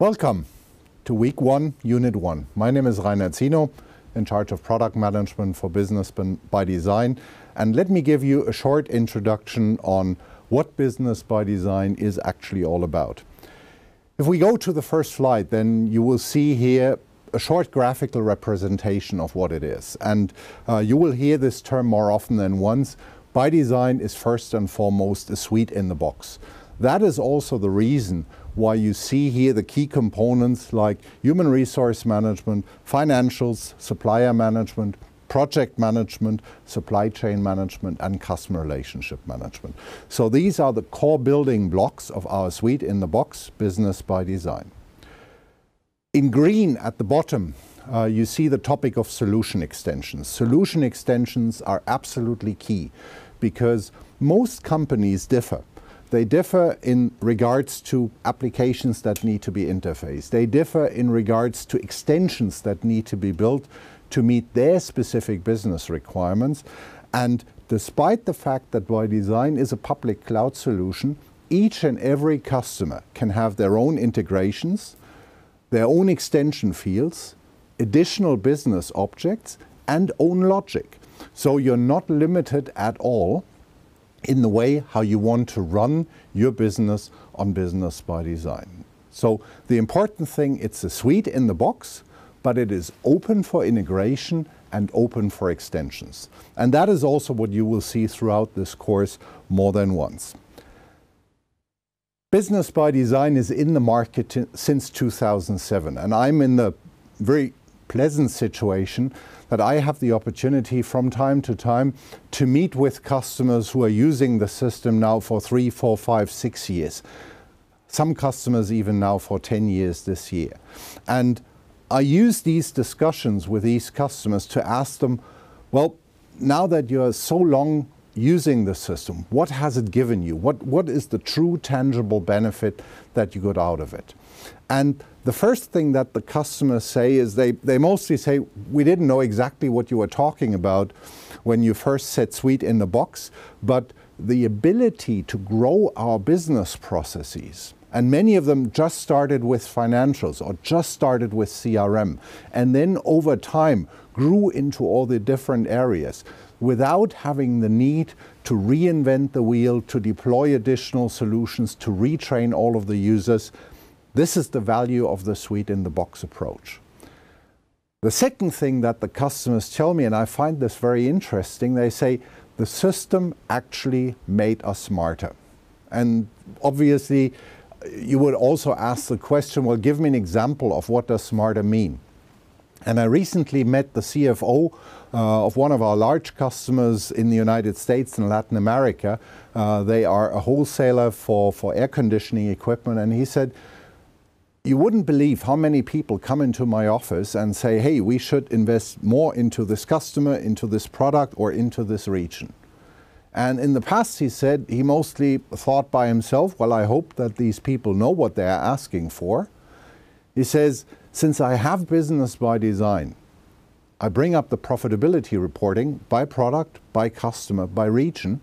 Welcome to week one, unit one. My name is Rainer Zinow, in charge of product management for Business by Design. And let me give you a short introduction on what Business by Design is actually all about. If we go to the first slide, then you will see here a short graphical representation of what it is. And uh, you will hear this term more often than once. By Design is first and foremost a suite in the box. That is also the reason why you see here the key components like human resource management, financials, supplier management, project management, supply chain management, and customer relationship management. So these are the core building blocks of our suite in the box, Business by Design. In green at the bottom, uh, you see the topic of solution extensions. Solution extensions are absolutely key because most companies differ. They differ in regards to applications that need to be interfaced. They differ in regards to extensions that need to be built to meet their specific business requirements. And despite the fact that by design is a public cloud solution, each and every customer can have their own integrations, their own extension fields, additional business objects, and own logic. So you're not limited at all in the way how you want to run your business on business by design. So the important thing, it's a suite in the box, but it is open for integration and open for extensions. And that is also what you will see throughout this course more than once. Business by Design is in the market since 2007, and I'm in the very pleasant situation that I have the opportunity from time to time to meet with customers who are using the system now for three, four, five, six years. Some customers even now for 10 years this year. And I use these discussions with these customers to ask them, well, now that you're so long using the system, what has it given you? What, what is the true tangible benefit that you got out of it? And the first thing that the customers say is they, they mostly say, we didn't know exactly what you were talking about when you first set Suite in the box, but the ability to grow our business processes and many of them just started with financials or just started with CRM. And then over time grew into all the different areas without having the need to reinvent the wheel, to deploy additional solutions, to retrain all of the users. This is the value of the suite in the box approach. The second thing that the customers tell me, and I find this very interesting, they say the system actually made us smarter. And obviously, you would also ask the question, well, give me an example of what does smarter mean? And I recently met the CFO uh, of one of our large customers in the United States and Latin America. Uh, they are a wholesaler for, for air conditioning equipment. And he said, you wouldn't believe how many people come into my office and say, hey, we should invest more into this customer, into this product, or into this region. And in the past, he said he mostly thought by himself, well, I hope that these people know what they're asking for. He says, since I have business by design, I bring up the profitability reporting by product, by customer, by region,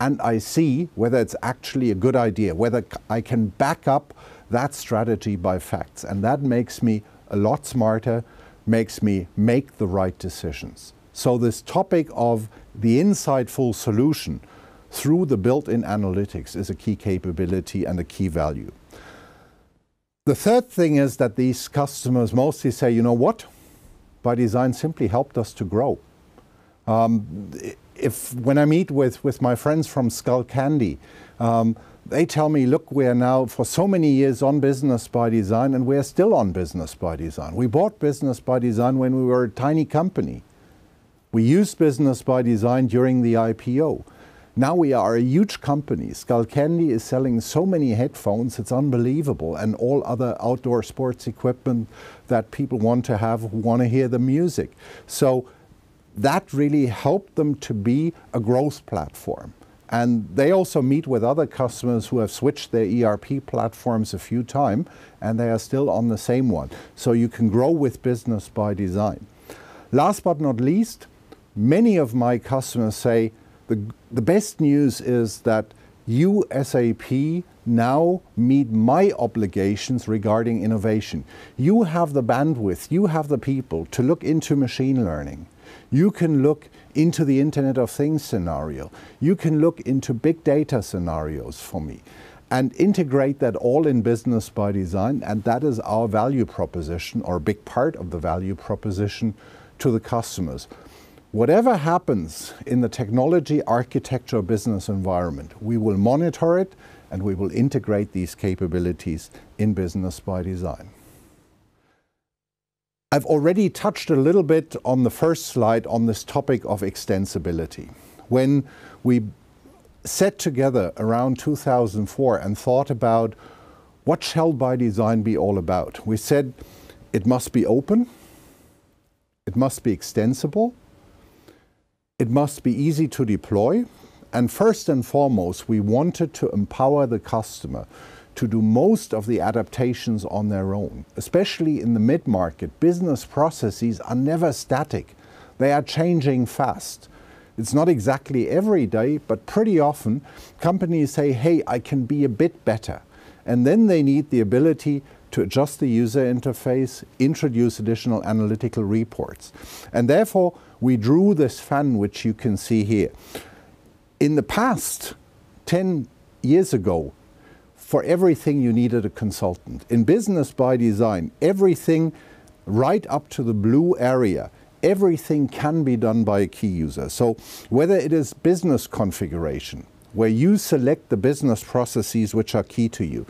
and I see whether it's actually a good idea, whether I can back up that strategy by facts. And that makes me a lot smarter, makes me make the right decisions. So this topic of the insightful solution through the built-in analytics is a key capability and a key value. The third thing is that these customers mostly say, you know what? By design simply helped us to grow. Um, if when I meet with, with my friends from Skullcandy, um, they tell me, look, we are now for so many years on business by design, and we are still on business by design. We bought business by design when we were a tiny company. We used business by design during the IPO. Now we are a huge company. Skullcandy is selling so many headphones, it's unbelievable, and all other outdoor sports equipment that people want to have want to hear the music. So that really helped them to be a growth platform. And they also meet with other customers who have switched their ERP platforms a few times and they are still on the same one. So you can grow with business by design. Last but not least, many of my customers say the, the best news is that you, SAP, now meet my obligations regarding innovation. You have the bandwidth, you have the people to look into machine learning. You can look into the Internet of Things scenario. You can look into big data scenarios for me and integrate that all in business by design. And that is our value proposition, or a big part of the value proposition to the customers. Whatever happens in the technology, architecture, business environment, we will monitor it and we will integrate these capabilities in business by design. I've already touched a little bit on the first slide on this topic of extensibility. When we set together around 2004 and thought about what shall by design be all about, we said it must be open, it must be extensible, it must be easy to deploy. And first and foremost, we wanted to empower the customer to do most of the adaptations on their own. Especially in the mid-market, business processes are never static. They are changing fast. It's not exactly every day, but pretty often companies say, hey, I can be a bit better. And then they need the ability to adjust the user interface, introduce additional analytical reports. And therefore, we drew this fan which you can see here. In the past, 10 years ago, for everything you needed a consultant. In business by design, everything right up to the blue area, everything can be done by a key user. So whether it is business configuration, where you select the business processes which are key to you,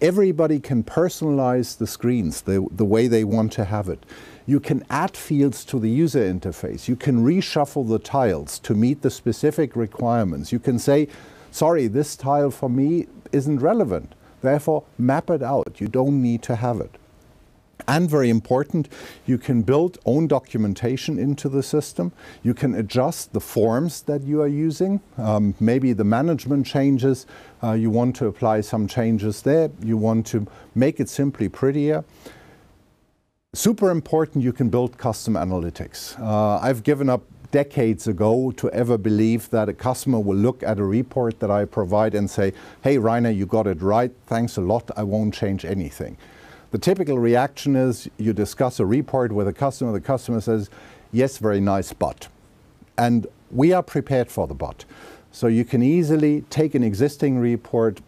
everybody can personalize the screens the, the way they want to have it. You can add fields to the user interface. You can reshuffle the tiles to meet the specific requirements. You can say, sorry, this tile for me isn't relevant. Therefore, map it out. You don't need to have it. And very important, you can build own documentation into the system. You can adjust the forms that you are using. Um, maybe the management changes, uh, you want to apply some changes there. You want to make it simply prettier. Super important, you can build custom analytics. Uh, I've given up decades ago to ever believe that a customer will look at a report that I provide and say, hey, Rainer, you got it right. Thanks a lot. I won't change anything. The typical reaction is you discuss a report with a customer. The customer says, yes, very nice, but. And we are prepared for the but. So you can easily take an existing report,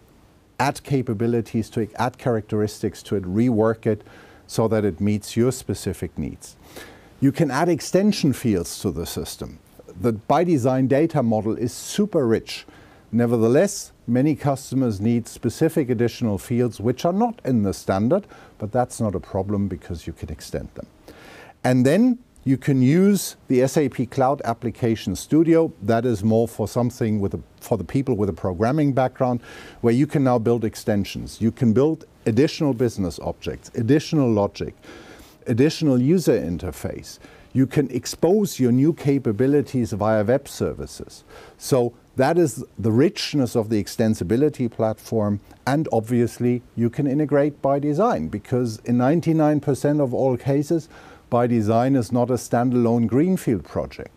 add capabilities to it, add characteristics to it, rework it, so that it meets your specific needs. You can add extension fields to the system. The by design data model is super rich. Nevertheless, many customers need specific additional fields which are not in the standard, but that's not a problem because you can extend them. And then you can use the SAP Cloud Application Studio. That is more for something with a, for the people with a programming background, where you can now build extensions. You can build additional business objects, additional logic, additional user interface. You can expose your new capabilities via web services. So that is the richness of the extensibility platform. And obviously, you can integrate by design because in 99% of all cases, by design is not a standalone greenfield project.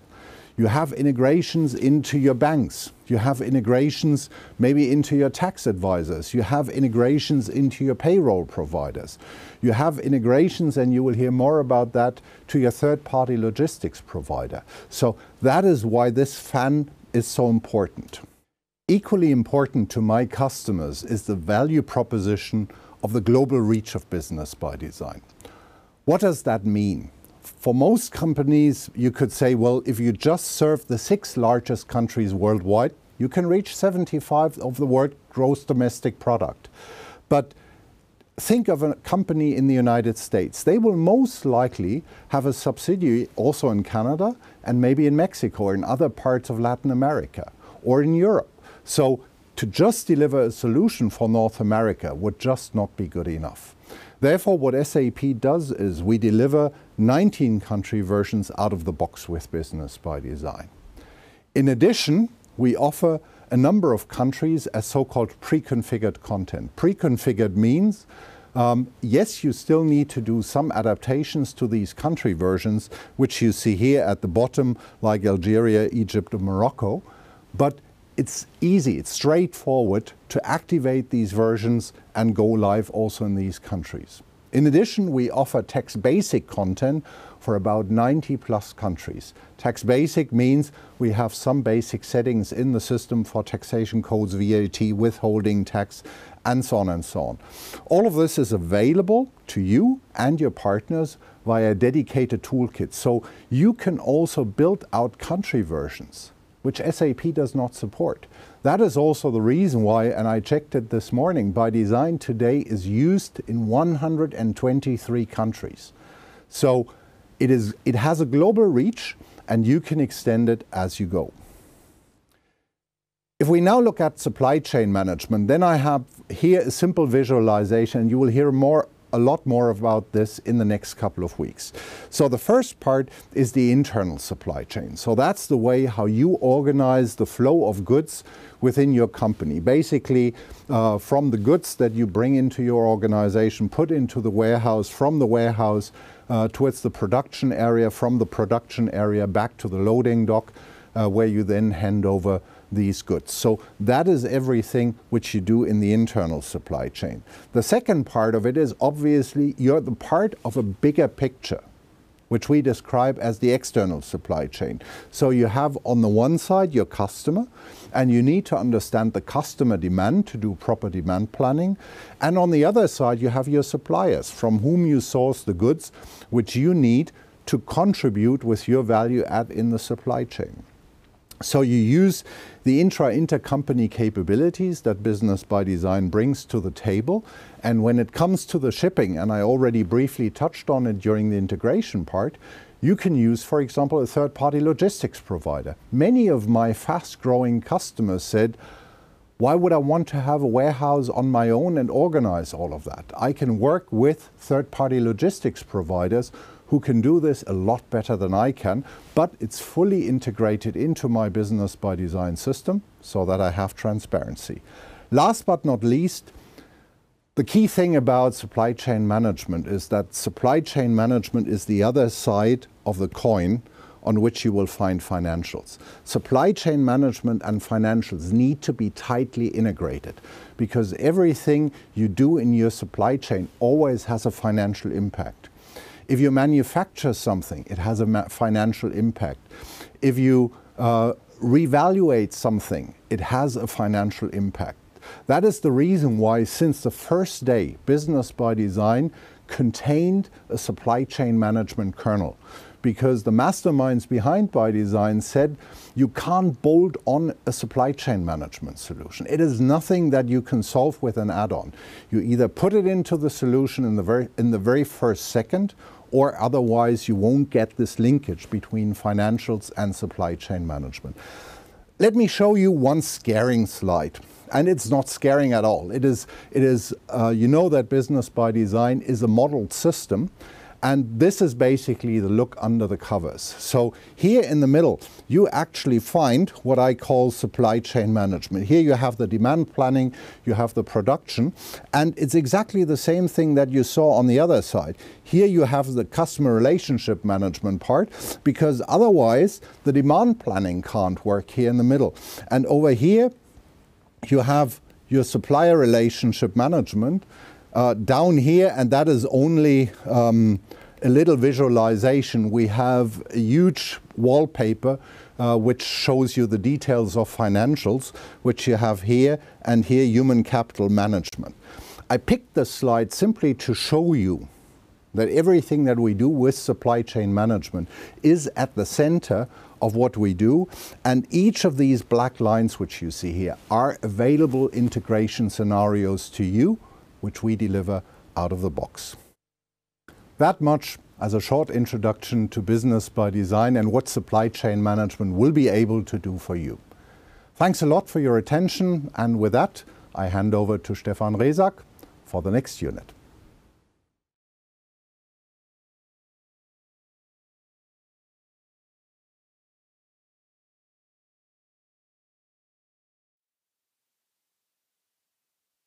You have integrations into your banks. You have integrations maybe into your tax advisors. You have integrations into your payroll providers. You have integrations, and you will hear more about that, to your third-party logistics provider. So that is why this fan is so important. Equally important to my customers is the value proposition of the global reach of business by design. What does that mean? For most companies, you could say, well, if you just serve the six largest countries worldwide, you can reach 75 of the world gross domestic product. But think of a company in the United States. They will most likely have a subsidiary also in Canada and maybe in Mexico or in other parts of Latin America or in Europe. So to just deliver a solution for North America would just not be good enough. Therefore, what SAP does is we deliver 19 country versions out of the box with Business by Design. In addition, we offer a number of countries as so-called pre-configured content. Pre-configured means um, yes, you still need to do some adaptations to these country versions, which you see here at the bottom, like Algeria, Egypt, or Morocco. But it's easy, it's straightforward to activate these versions and go live also in these countries. In addition, we offer tax basic content for about 90 plus countries. Tax basic means we have some basic settings in the system for taxation codes, VAT, withholding tax, and so on and so on. All of this is available to you and your partners via dedicated toolkits. So you can also build out country versions which SAP does not support. That is also the reason why, and I checked it this morning, by design today is used in 123 countries. So it, is, it has a global reach and you can extend it as you go. If we now look at supply chain management, then I have here a simple visualization. You will hear more a lot more about this in the next couple of weeks. So the first part is the internal supply chain. So that's the way how you organize the flow of goods within your company. Basically, uh, from the goods that you bring into your organization, put into the warehouse, from the warehouse uh, towards the production area, from the production area back to the loading dock, uh, where you then hand over these goods. So that is everything which you do in the internal supply chain. The second part of it is obviously you're the part of a bigger picture which we describe as the external supply chain. So you have on the one side your customer, and you need to understand the customer demand to do proper demand planning. And on the other side, you have your suppliers from whom you source the goods which you need to contribute with your value add in the supply chain. So you use the intra-intercompany capabilities that Business by Design brings to the table. And when it comes to the shipping, and I already briefly touched on it during the integration part, you can use, for example, a third-party logistics provider. Many of my fast-growing customers said, why would I want to have a warehouse on my own and organize all of that? I can work with third-party logistics providers who can do this a lot better than I can, but it's fully integrated into my Business by design system so that I have transparency. Last but not least, the key thing about supply chain management is that supply chain management is the other side of the coin on which you will find financials. Supply chain management and financials need to be tightly integrated because everything you do in your supply chain always has a financial impact. If you manufacture something, it has a financial impact. If you uh, revaluate something, it has a financial impact. That is the reason why, since the first day, Business by Design contained a supply chain management kernel because the masterminds behind By Design said you can't bolt on a supply chain management solution. It is nothing that you can solve with an add-on. You either put it into the solution in the very, in the very first second or otherwise you won't get this linkage between financials and supply chain management. Let me show you one scaring slide. And it's not scaring at all. It is, it is uh, you know that Business by design is a modeled system and this is basically the look under the covers. So here in the middle, you actually find what I call supply chain management. Here you have the demand planning, you have the production, and it's exactly the same thing that you saw on the other side. Here you have the customer relationship management part, because otherwise the demand planning can't work here in the middle. And over here, you have your supplier relationship management, uh, down here, and that is only um, a little visualization. We have a huge wallpaper uh, which shows you the details of financials, which you have here, and here human capital management. I picked this slide simply to show you that everything that we do with supply chain management is at the center of what we do. And each of these black lines, which you see here, are available integration scenarios to you which we deliver out of the box. That much as a short introduction to Business by design and what supply chain management will be able to do for you. Thanks a lot for your attention, and with that, I hand over to Stefan Resak for the next unit.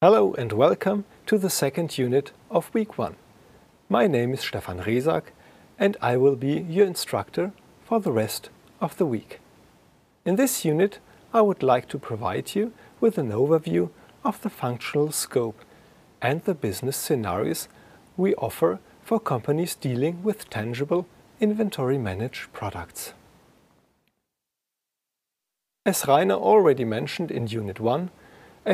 Hello and welcome to the second unit of week one. My name is Stefan Resak and I will be your instructor for the rest of the week. In this unit, I would like to provide you with an overview of the functional scope and the business scenarios we offer for companies dealing with tangible inventory managed products. As Rainer already mentioned in Unit 1,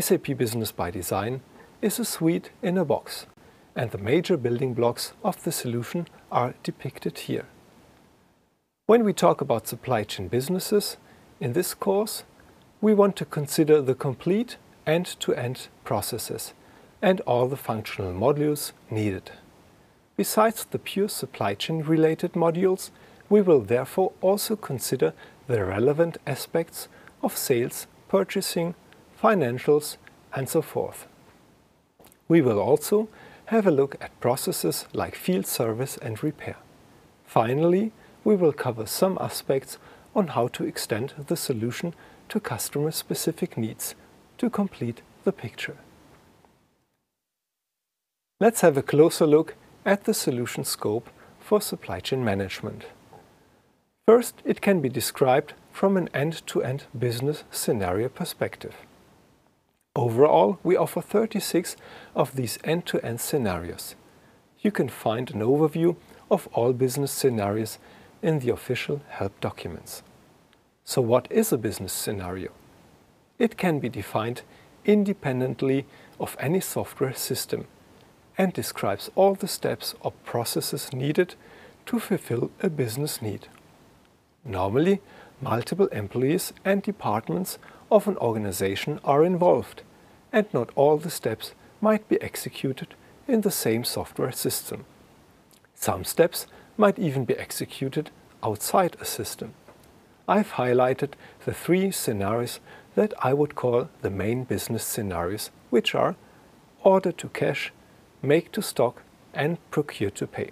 SAP Business ByDesign is a suite in a box, and the major building blocks of the solution are depicted here. When we talk about supply chain businesses in this course, we want to consider the complete end-to-end processes and all the functional modules needed. Besides the pure supply chain related modules, we will therefore also consider the relevant aspects of sales, purchasing, financials, and so forth. We will also have a look at processes like field service and repair. Finally, we will cover some aspects on how to extend the solution to customer-specific needs to complete the picture. Let's have a closer look at the solution scope for supply chain management. First, it can be described from an end-to-end business scenario perspective. Overall, we offer 36 of these end-to-end scenarios. You can find an overview of all business scenarios in the official help documents. So what is a business scenario? It can be defined independently of any software system and describes all the steps or processes needed to fulfill a business need. Normally, multiple employees and departments of an organization are involved, and not all the steps might be executed in the same software system. Some steps might even be executed outside a system. I've highlighted the three scenarios that I would call the main business scenarios, which are order to cash, make to stock, and procure to pay.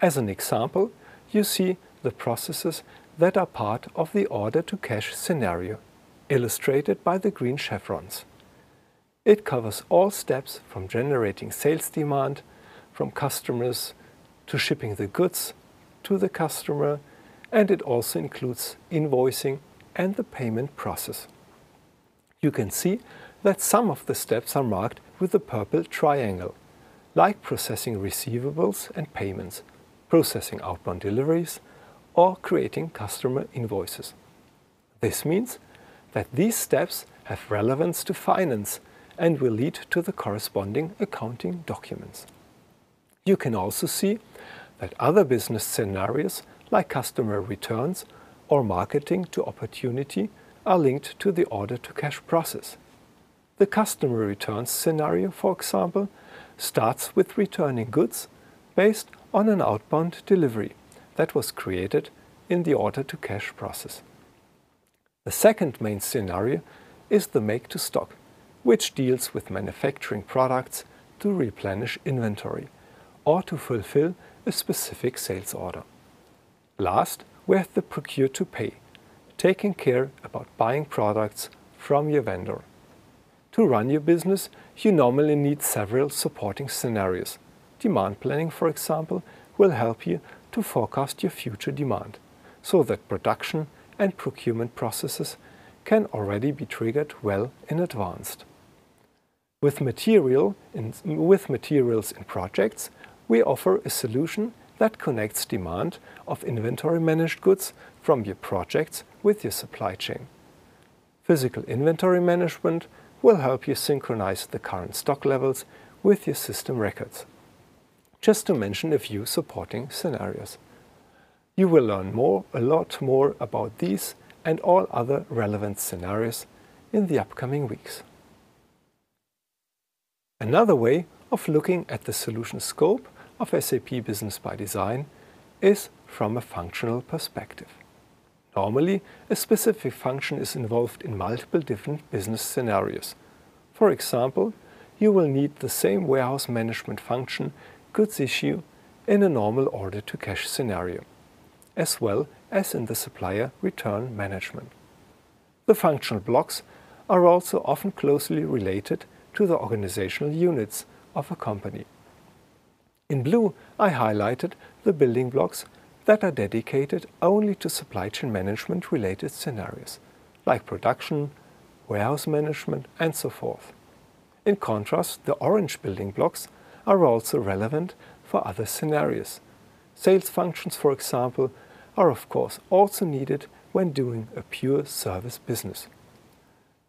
As an example, you see the processes that are part of the order to cash scenario, illustrated by the green chevrons. It covers all steps from generating sales demand from customers to shipping the goods to the customer, and it also includes invoicing and the payment process. You can see that some of the steps are marked with a purple triangle, like processing receivables and payments, processing outbound deliveries, or creating customer invoices. This means that these steps have relevance to finance and will lead to the corresponding accounting documents. You can also see that other business scenarios, like customer returns or marketing to opportunity, are linked to the order to cash process. The customer returns scenario, for example, starts with returning goods based on an outbound delivery that was created in the order to cash process. The second main scenario is the make to stock, which deals with manufacturing products to replenish inventory or to fulfill a specific sales order. Last, we have the procure to pay, taking care about buying products from your vendor. To run your business, you normally need several supporting scenarios. Demand planning, for example, will help you to forecast your future demand so that production and procurement processes can already be triggered well in advance. With, material in, with materials in projects, we offer a solution that connects demand of inventory managed goods from your projects with your supply chain. Physical inventory management will help you synchronize the current stock levels with your system records just to mention a few supporting scenarios. You will learn more, a lot more about these and all other relevant scenarios in the upcoming weeks. Another way of looking at the solution scope of SAP Business by Design is from a functional perspective. Normally, a specific function is involved in multiple different business scenarios. For example, you will need the same warehouse management function goods issue in a normal order to cash scenario, as well as in the supplier return management. The functional blocks are also often closely related to the organizational units of a company. In blue, I highlighted the building blocks that are dedicated only to supply chain management related scenarios, like production, warehouse management, and so forth. In contrast, the orange building blocks are also relevant for other scenarios. Sales functions, for example, are of course also needed when doing a pure service business.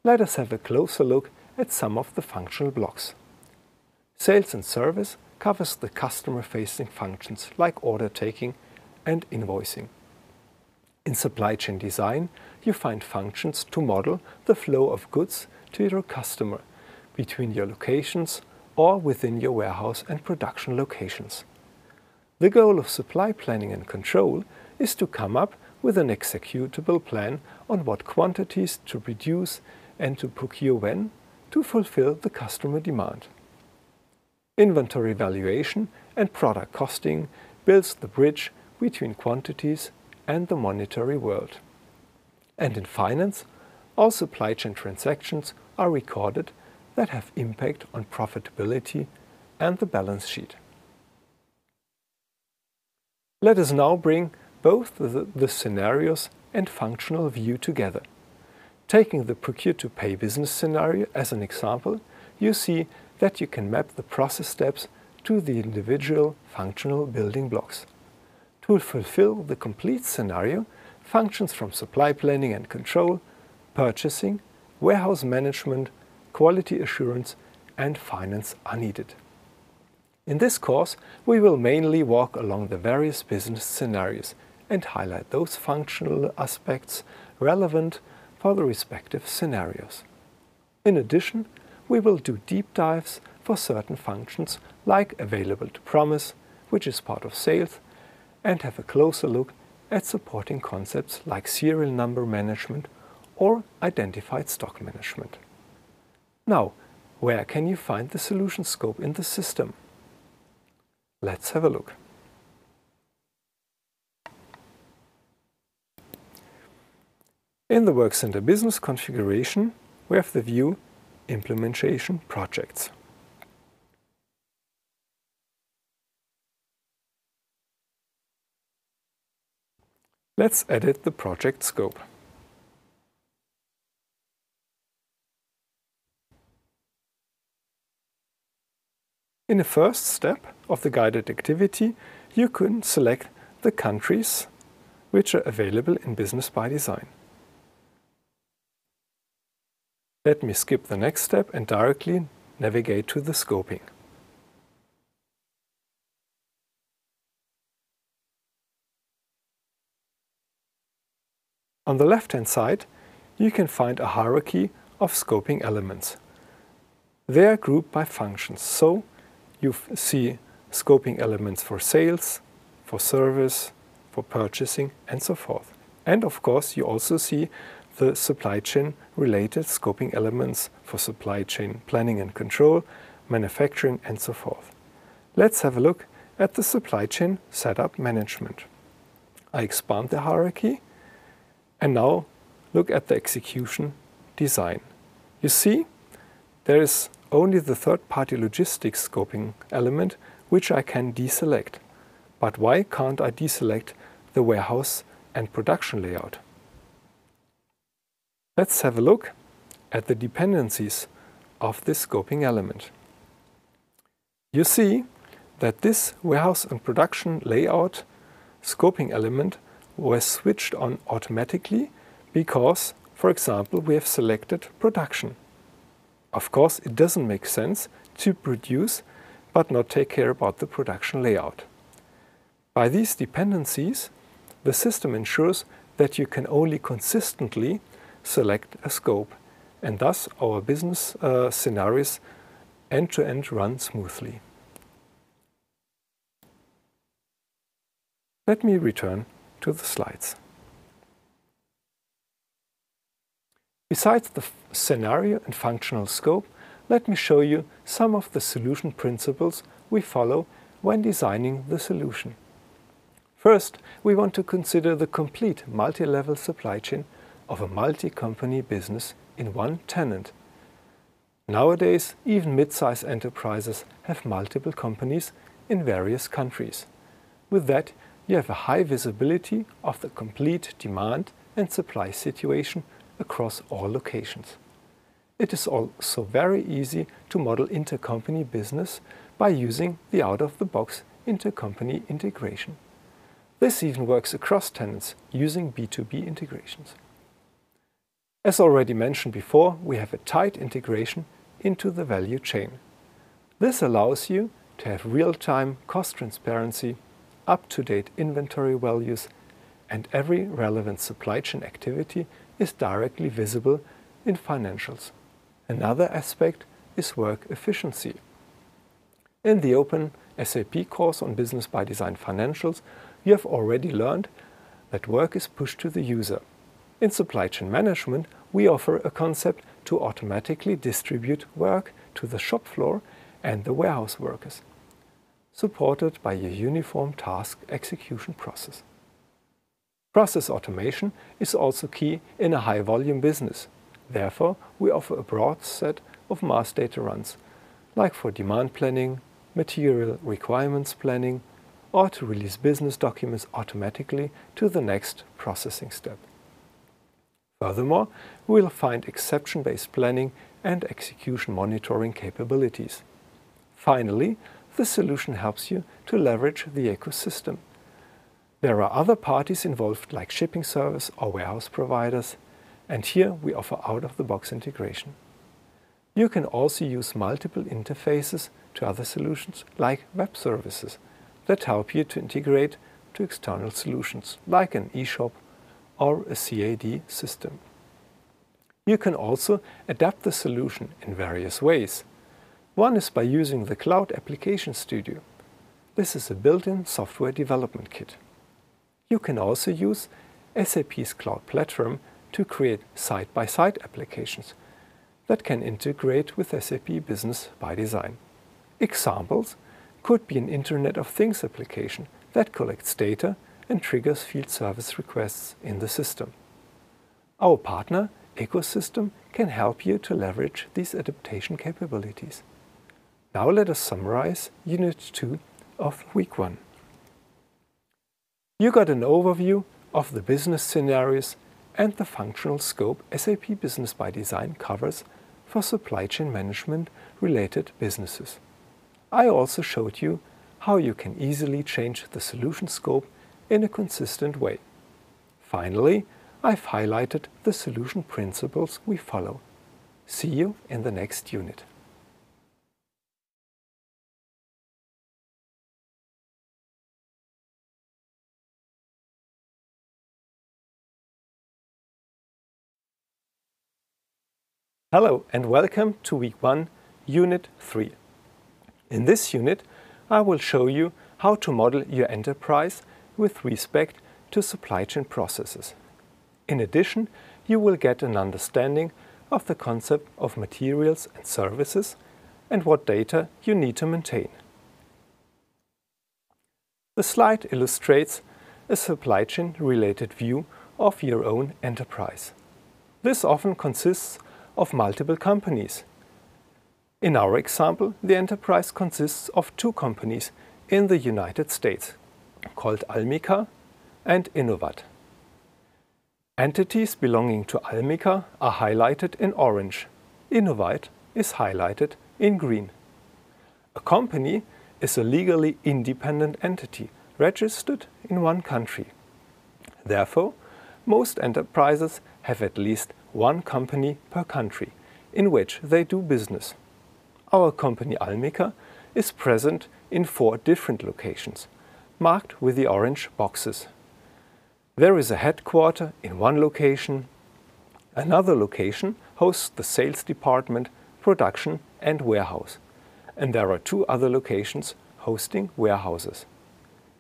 Let us have a closer look at some of the functional blocks. Sales and service covers the customer-facing functions like order taking and invoicing. In supply chain design, you find functions to model the flow of goods to your customer between your locations or within your warehouse and production locations. The goal of supply planning and control is to come up with an executable plan on what quantities to produce and to procure when to fulfill the customer demand. Inventory valuation and product costing builds the bridge between quantities and the monetary world. And in finance, all supply chain transactions are recorded that have impact on profitability and the balance sheet. Let us now bring both the, the scenarios and functional view together. Taking the procure-to-pay business scenario as an example, you see that you can map the process steps to the individual functional building blocks. To fulfill the complete scenario, functions from supply planning and control, purchasing, warehouse management, quality assurance, and finance are needed. In this course, we will mainly walk along the various business scenarios and highlight those functional aspects relevant for the respective scenarios. In addition, we will do deep dives for certain functions like available to promise, which is part of sales, and have a closer look at supporting concepts like serial number management or identified stock management. Now, where can you find the solution scope in the system? Let's have a look. In the Workcenter business configuration, we have the view Implementation Projects. Let's edit the project scope. In the first step of the guided activity, you can select the countries which are available in Business by Design. Let me skip the next step and directly navigate to the scoping. On the left-hand side, you can find a hierarchy of scoping elements. They are grouped by functions, so you see scoping elements for sales, for service, for purchasing, and so forth. And of course, you also see the supply chain related scoping elements for supply chain planning and control, manufacturing, and so forth. Let's have a look at the supply chain setup management. I expand the hierarchy and now look at the execution design. You see, there is only the third-party logistics scoping element which I can deselect. But why can't I deselect the warehouse and production layout? Let's have a look at the dependencies of this scoping element. You see that this warehouse and production layout scoping element was switched on automatically because, for example, we have selected production. Of course, it doesn't make sense to produce but not take care about the production layout. By these dependencies, the system ensures that you can only consistently select a scope and thus our business uh, scenarios end-to-end -end run smoothly. Let me return to the slides. Besides the scenario and functional scope, let me show you some of the solution principles we follow when designing the solution. First, we want to consider the complete multi-level supply chain of a multi-company business in one tenant. Nowadays, even mid-size enterprises have multiple companies in various countries. With that, you have a high visibility of the complete demand and supply situation across all locations. It is also very easy to model intercompany business by using the out-of-the-box intercompany integration. This even works across tenants using B2B integrations. As already mentioned before, we have a tight integration into the value chain. This allows you to have real-time cost transparency, up-to-date inventory values, and every relevant supply chain activity is directly visible in financials. Another aspect is work efficiency. In the open SAP course on Business by Design Financials, you have already learned that work is pushed to the user. In supply chain management, we offer a concept to automatically distribute work to the shop floor and the warehouse workers, supported by a uniform task execution process. Process automation is also key in a high volume business. Therefore, we offer a broad set of mass data runs, like for demand planning, material requirements planning, or to release business documents automatically to the next processing step. Furthermore, we will find exception-based planning and execution monitoring capabilities. Finally, the solution helps you to leverage the ecosystem. There are other parties involved, like shipping service or warehouse providers, and here we offer out-of-the-box integration. You can also use multiple interfaces to other solutions, like web services, that help you to integrate to external solutions, like an e-shop or a CAD system. You can also adapt the solution in various ways. One is by using the Cloud Application Studio. This is a built-in software development kit. You can also use SAP's Cloud Platform to create side-by-side applications that can integrate with SAP Business by Design. Examples could be an Internet of Things application that collects data and triggers field service requests in the system. Our partner ecosystem can help you to leverage these adaptation capabilities. Now let us summarize Unit 2 of Week 1. You got an overview of the business scenarios and the functional scope SAP Business by Design covers for supply chain management related businesses. I also showed you how you can easily change the solution scope in a consistent way. Finally, I've highlighted the solution principles we follow. See you in the next unit. Hello and welcome to week 1, unit 3. In this unit, I will show you how to model your enterprise with respect to supply chain processes. In addition, you will get an understanding of the concept of materials and services and what data you need to maintain. The slide illustrates a supply chain related view of your own enterprise. This often consists of multiple companies. In our example, the enterprise consists of two companies in the United States called Almica and Innovat. Entities belonging to Almica are highlighted in orange. Innovat is highlighted in green. A company is a legally independent entity registered in one country. Therefore, most enterprises have at least one company per country in which they do business. Our company Almica is present in four different locations marked with the orange boxes. There is a headquarter in one location. Another location hosts the sales department, production, and warehouse. And there are two other locations hosting warehouses.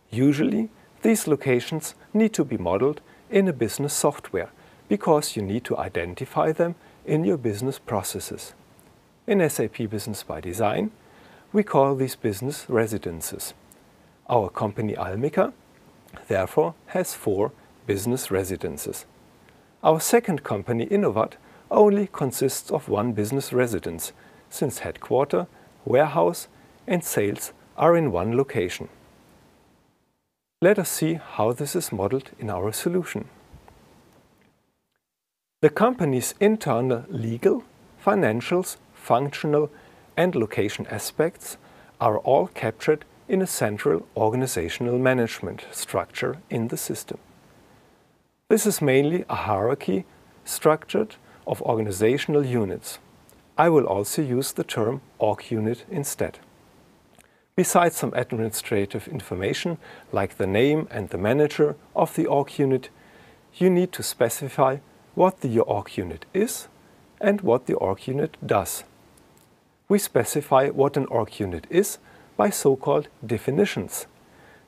Usually, these locations need to be modeled in a business software because you need to identify them in your business processes. In SAP Business by Design, we call these business residences. Our company Almica, therefore, has four business residences. Our second company Innovat only consists of one business residence, since headquarter, warehouse, and sales are in one location. Let us see how this is modeled in our solution. The company's internal legal, financials, functional, and location aspects are all captured in a central organizational management structure in the system. This is mainly a hierarchy structured of organizational units. I will also use the term org unit instead. Besides some administrative information like the name and the manager of the org unit, you need to specify what the org unit is and what the org unit does. We specify what an org unit is by so-called definitions.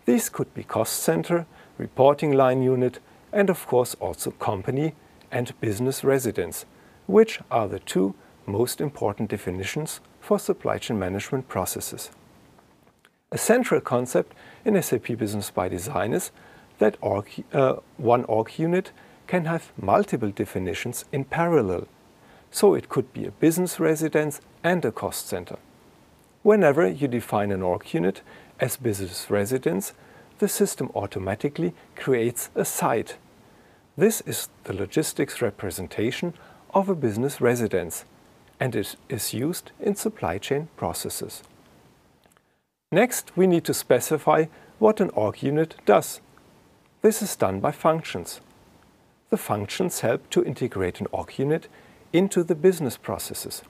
These could be cost center, reporting line unit, and of course also company and business residence, which are the two most important definitions for supply chain management processes. A central concept in SAP Business ByDesign is that org, uh, one org unit can have multiple definitions in parallel. So it could be a business residence and a cost center. Whenever you define an org unit as business residence, the system automatically creates a site. This is the logistics representation of a business residence and it is used in supply chain processes. Next, we need to specify what an org unit does. This is done by functions. The functions help to integrate an org unit into the business processes.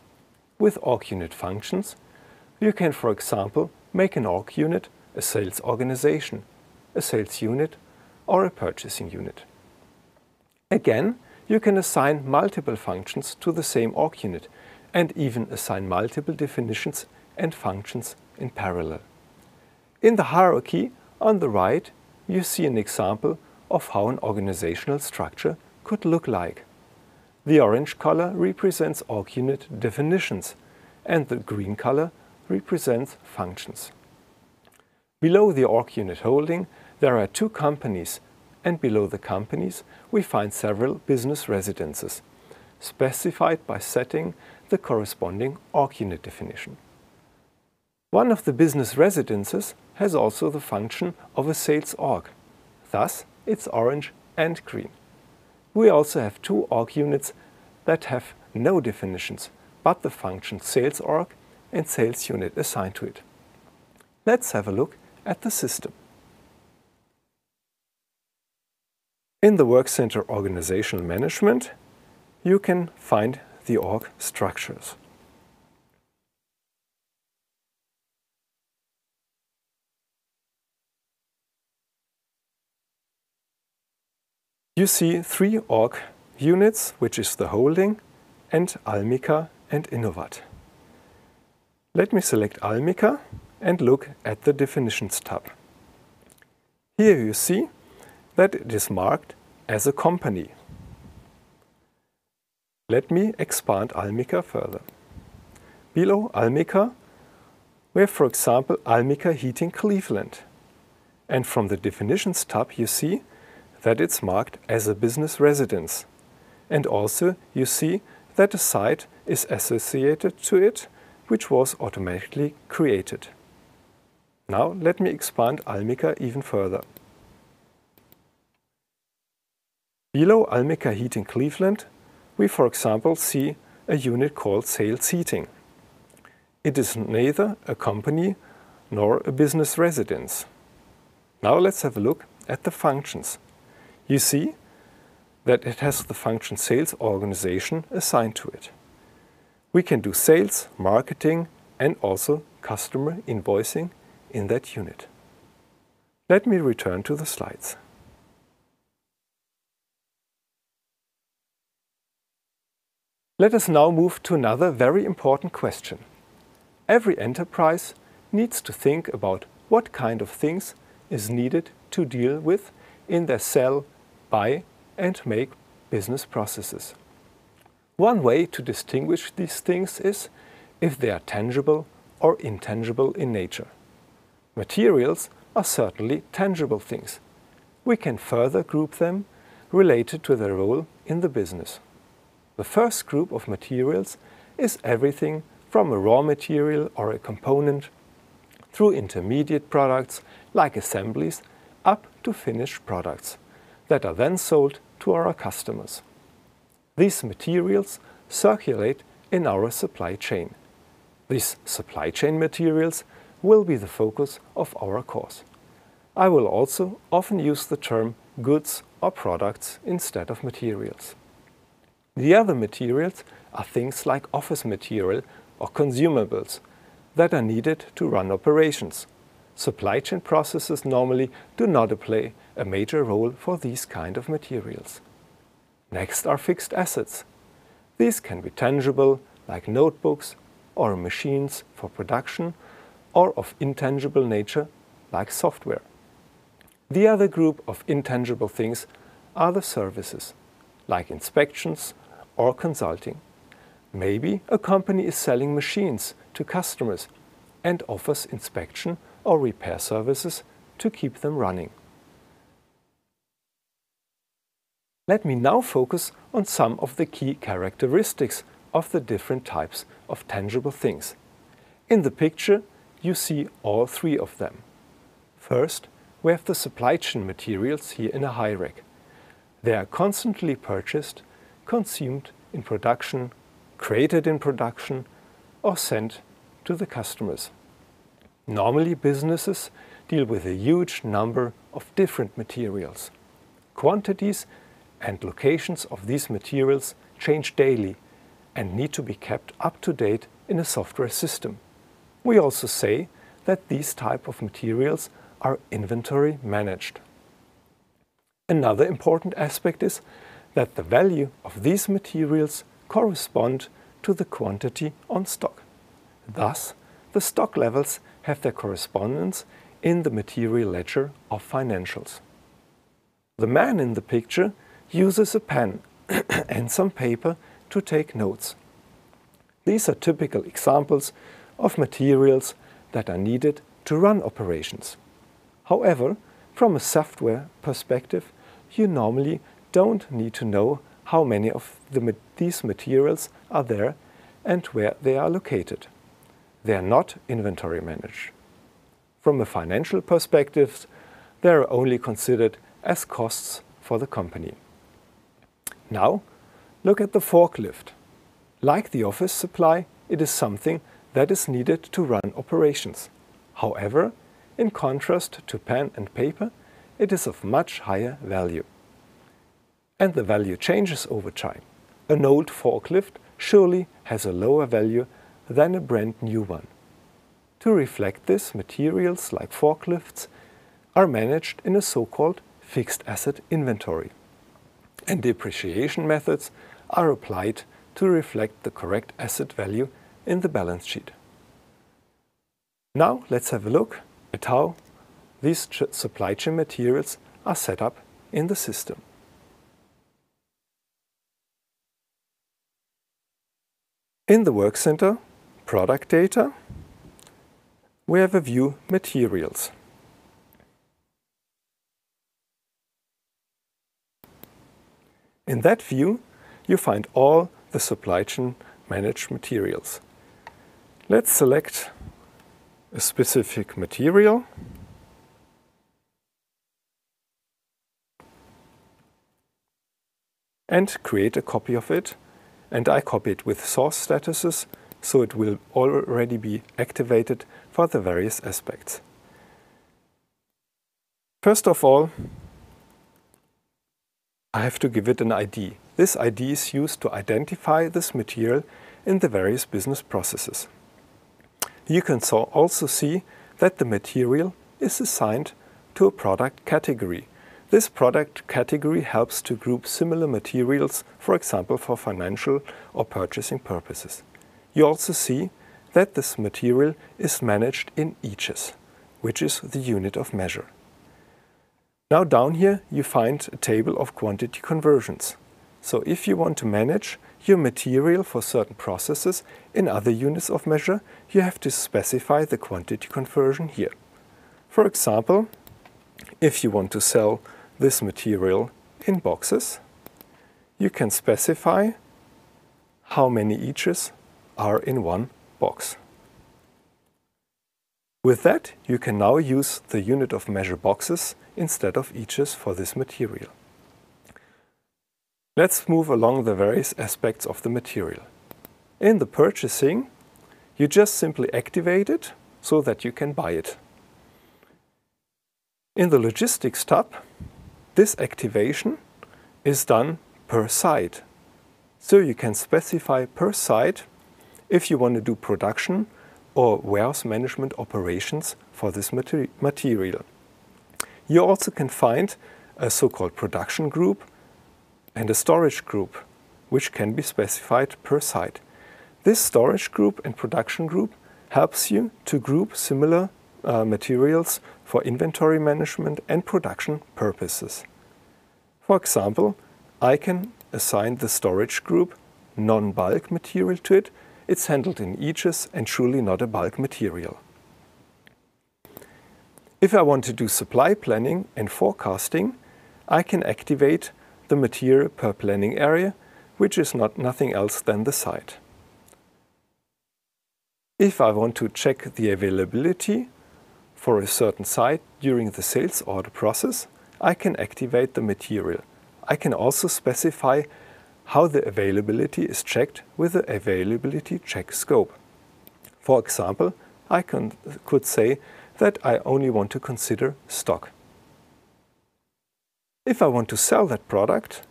With org unit functions, you can, for example, make an org unit a sales organization, a sales unit, or a purchasing unit. Again, you can assign multiple functions to the same org unit and even assign multiple definitions and functions in parallel. In the hierarchy on the right, you see an example of how an organizational structure could look like. The orange color represents org unit definitions and the green color represents functions. Below the org unit holding, there are two companies and below the companies we find several business residences, specified by setting the corresponding org unit definition. One of the business residences has also the function of a sales org. Thus, it's orange and green. We also have two org units that have no definitions, but the function sales org and sales unit assigned to it. Let's have a look at the system. In the Work Center Organizational Management, you can find the org structures. You see three org units, which is the holding, and Almica and Innovat. Let me select Almica and look at the Definitions tab. Here you see that it is marked as a company. Let me expand Almica further. Below Almica, we have, for example, Almica Heating Cleveland. And from the Definitions tab, you see that it's marked as a business residence. And also, you see that a site is associated to it, which was automatically created. Now, let me expand Almica even further. Below Almica Heating Cleveland, we for example see a unit called Sales Heating. It is neither a company nor a business residence. Now let's have a look at the functions. You see that it has the function sales organization assigned to it. We can do sales, marketing, and also customer invoicing in that unit. Let me return to the slides. Let us now move to another very important question. Every enterprise needs to think about what kind of things is needed to deal with in their sell, buy and make business processes. One way to distinguish these things is if they are tangible or intangible in nature. Materials are certainly tangible things. We can further group them related to their role in the business. The first group of materials is everything from a raw material or a component through intermediate products like assemblies up to finished products that are then sold to our customers. These materials circulate in our supply chain. These supply chain materials will be the focus of our course. I will also often use the term goods or products instead of materials. The other materials are things like office material or consumables that are needed to run operations. Supply chain processes normally do not play a major role for these kind of materials. Next are fixed assets. These can be tangible, like notebooks, or machines for production, or of intangible nature, like software. The other group of intangible things are the services, like inspections or consulting. Maybe a company is selling machines to customers and offers inspection or repair services to keep them running. Let me now focus on some of the key characteristics of the different types of tangible things. In the picture, you see all three of them. First, we have the supply chain materials here in a high rack. They are constantly purchased, consumed in production, created in production, or sent to the customers. Normally, businesses deal with a huge number of different materials. Quantities and locations of these materials change daily and need to be kept up to date in a software system. We also say that these type of materials are inventory managed. Another important aspect is that the value of these materials correspond to the quantity on stock. Thus, the stock levels have their correspondence in the material ledger of financials. The man in the picture uses a pen and some paper to take notes. These are typical examples of materials that are needed to run operations. However, from a software perspective, you normally don't need to know how many of the, these materials are there and where they are located. They are not inventory managed. From a financial perspective, they are only considered as costs for the company. Now, look at the forklift. Like the office supply, it is something that is needed to run operations. However, in contrast to pen and paper, it is of much higher value. And the value changes over time. An old forklift surely has a lower value than a brand new one. To reflect this, materials like forklifts are managed in a so-called fixed asset inventory. And depreciation methods are applied to reflect the correct asset value in the balance sheet. Now let's have a look at how these supply chain materials are set up in the system. In the work center, product data, we have a view materials. In that view, you find all the supply chain managed materials. Let's select a specific material. and create a copy of it. And I copy it with source statuses, so it will already be activated for the various aspects. First of all, I have to give it an ID. This ID is used to identify this material in the various business processes. You can also see that the material is assigned to a product category. This product category helps to group similar materials, for example, for financial or purchasing purposes. You also see that this material is managed in eaches, which is the unit of measure. Now down here you find a table of quantity conversions. So if you want to manage your material for certain processes in other units of measure, you have to specify the quantity conversion here. For example, if you want to sell this material in boxes, you can specify how many eaches are in one box. With that, you can now use the unit of measure boxes instead of eaches for this material. Let's move along the various aspects of the material. In the purchasing, you just simply activate it so that you can buy it. In the logistics tab, this activation is done per site. So you can specify per site if you want to do production or warehouse management operations for this material. You also can find a so-called production group and a storage group, which can be specified per site. This storage group and production group helps you to group similar uh, materials for inventory management and production purposes. For example, I can assign the storage group non-bulk material to it. It's handled in eaches and truly not a bulk material. If I want to do supply planning and forecasting, I can activate the material per planning area, which is not nothing else than the site. If I want to check the availability for a certain site during the sales order process, I can activate the material. I can also specify how the availability is checked with the availability check scope. For example, I can, could say that I only want to consider stock. If I want to sell that product,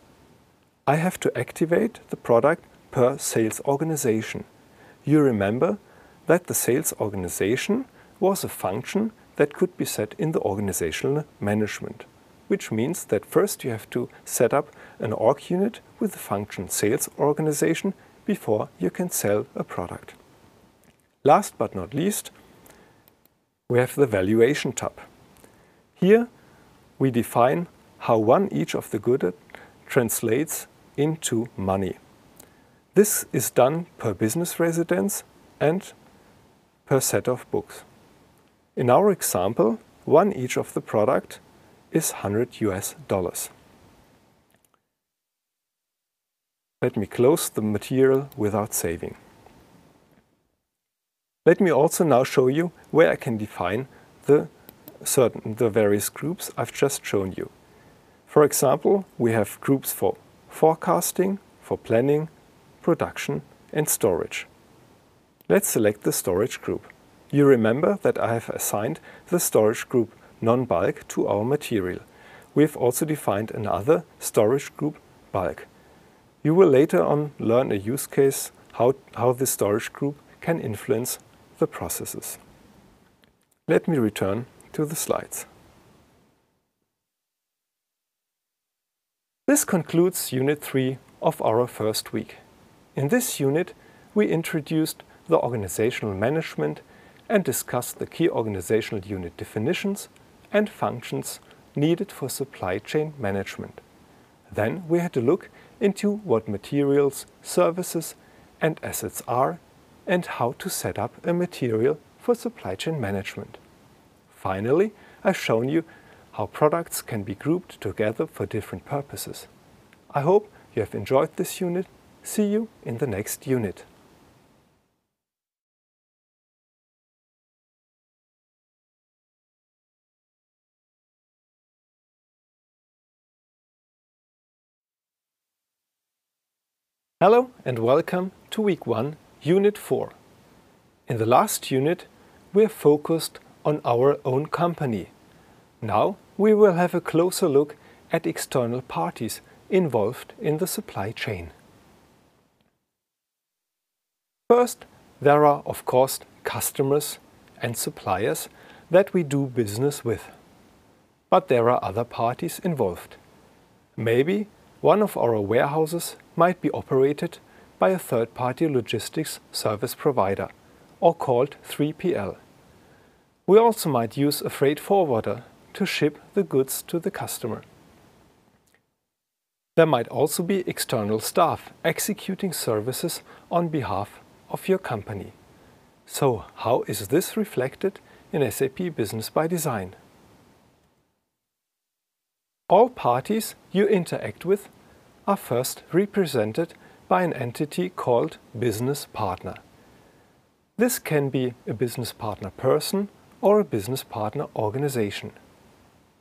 I have to activate the product per sales organization. You remember that the sales organization was a function that could be set in the organizational management, which means that first you have to set up an org unit with the function sales organization before you can sell a product. Last but not least, we have the valuation tab. Here we define how one each of the goods translates into money. This is done per business residence and per set of books. In our example, one each of the product is 100 US dollars. Let me close the material without saving. Let me also now show you where I can define the certain the various groups I've just shown you. For example, we have groups for forecasting, for planning, production and storage. Let's select the storage group. You remember that I have assigned the storage group non-bulk to our material. We have also defined another storage group bulk. You will later on learn a use case how, how this storage group can influence the processes. Let me return to the slides. This concludes Unit 3 of our first week. In this unit, we introduced the organizational management and discussed the key organizational unit definitions and functions needed for supply chain management. Then we had a look into what materials, services and assets are and how to set up a material for supply chain management. Finally, I've shown you how products can be grouped together for different purposes. I hope you have enjoyed this unit. See you in the next unit. Hello and welcome to week 1, unit 4. In the last unit, we are focused on our own company. Now we will have a closer look at external parties involved in the supply chain. First, there are of course customers and suppliers that we do business with. But there are other parties involved. Maybe one of our warehouses might be operated by a third-party logistics service provider, or called 3PL. We also might use a freight forwarder to ship the goods to the customer. There might also be external staff executing services on behalf of your company. So how is this reflected in SAP Business ByDesign? All parties you interact with are first represented by an entity called business partner. This can be a business partner person or a business partner organization.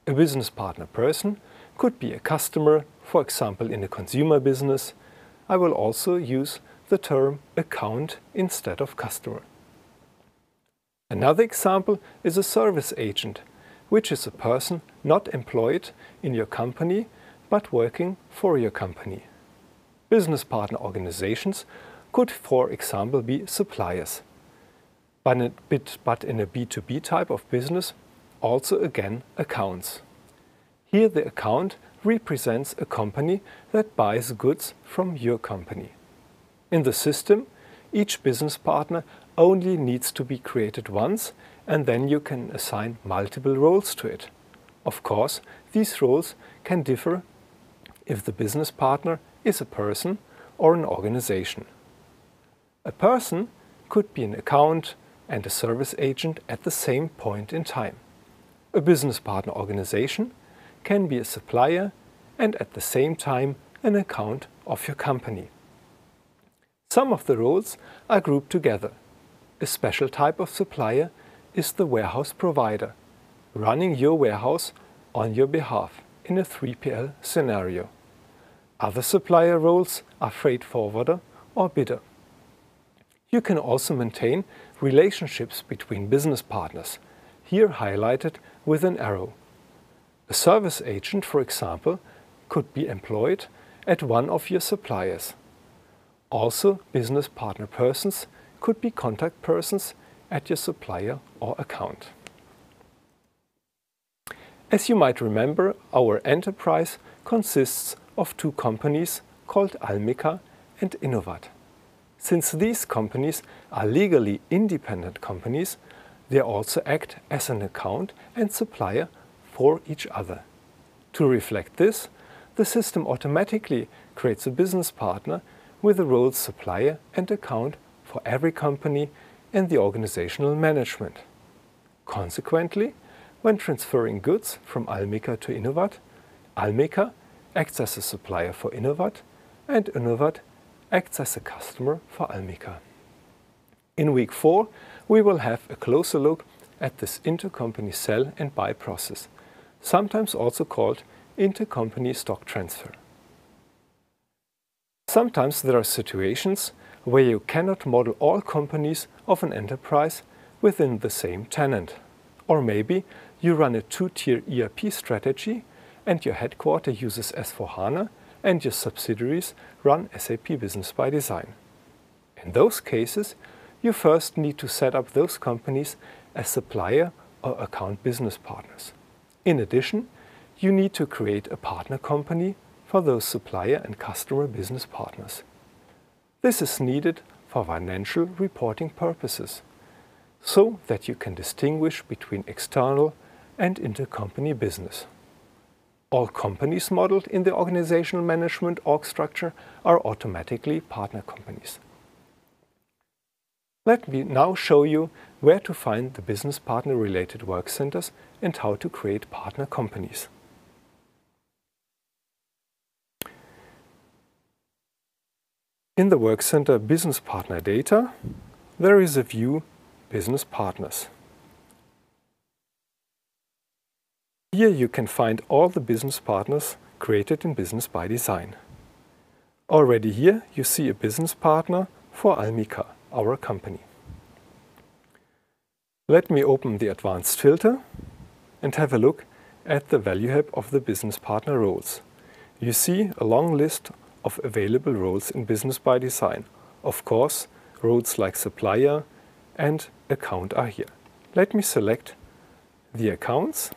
A business partner person could be a customer, for example in a consumer business, I will also use the term account instead of customer. Another example is a service agent, which is a person not employed in your company but working for your company. Business partner organizations could, for example, be suppliers. But in a B2B type of business, also again accounts. Here the account represents a company that buys goods from your company. In the system, each business partner only needs to be created once and then you can assign multiple roles to it. Of course, these roles can differ if the business partner is a person or an organization. A person could be an account and a service agent at the same point in time. A business partner organization can be a supplier and at the same time an account of your company. Some of the roles are grouped together. A special type of supplier is the warehouse provider, running your warehouse on your behalf in a 3PL scenario. Other supplier roles are freight forwarder or bidder. You can also maintain relationships between business partners, here highlighted with an arrow. A service agent, for example, could be employed at one of your suppliers. Also, business partner persons could be contact persons at your supplier or account. As you might remember, our enterprise consists of two companies called Almica and Innovat. Since these companies are legally independent companies, they also act as an account and supplier for each other. To reflect this, the system automatically creates a business partner with the roles supplier and account for every company and the organizational management. Consequently, when transferring goods from Almica to Innovat, Almica acts as a supplier for Innovat and Innovat acts as a customer for Almica. In week 4, we will have a closer look at this intercompany sell and buy process, sometimes also called intercompany stock transfer. Sometimes there are situations where you cannot model all companies of an enterprise within the same tenant. Or maybe you run a two-tier ERP strategy and your headquarter uses S4HANA and your subsidiaries run SAP Business ByDesign. In those cases, you first need to set up those companies as supplier or account business partners. In addition, you need to create a partner company for those supplier and customer business partners. This is needed for financial reporting purposes, so that you can distinguish between external and intercompany business. All companies modeled in the organizational management org structure are automatically partner companies. Let me now show you where to find the business partner related work centers and how to create partner companies. In the Work Center Business Partner Data, there is a view Business Partners. Here you can find all the business partners created in Business ByDesign. Already here you see a business partner for Almica, our company. Let me open the advanced filter and have a look at the value help of the business partner roles. You see a long list of available roles in Business ByDesign. Of course, roles like supplier and account are here. Let me select the accounts.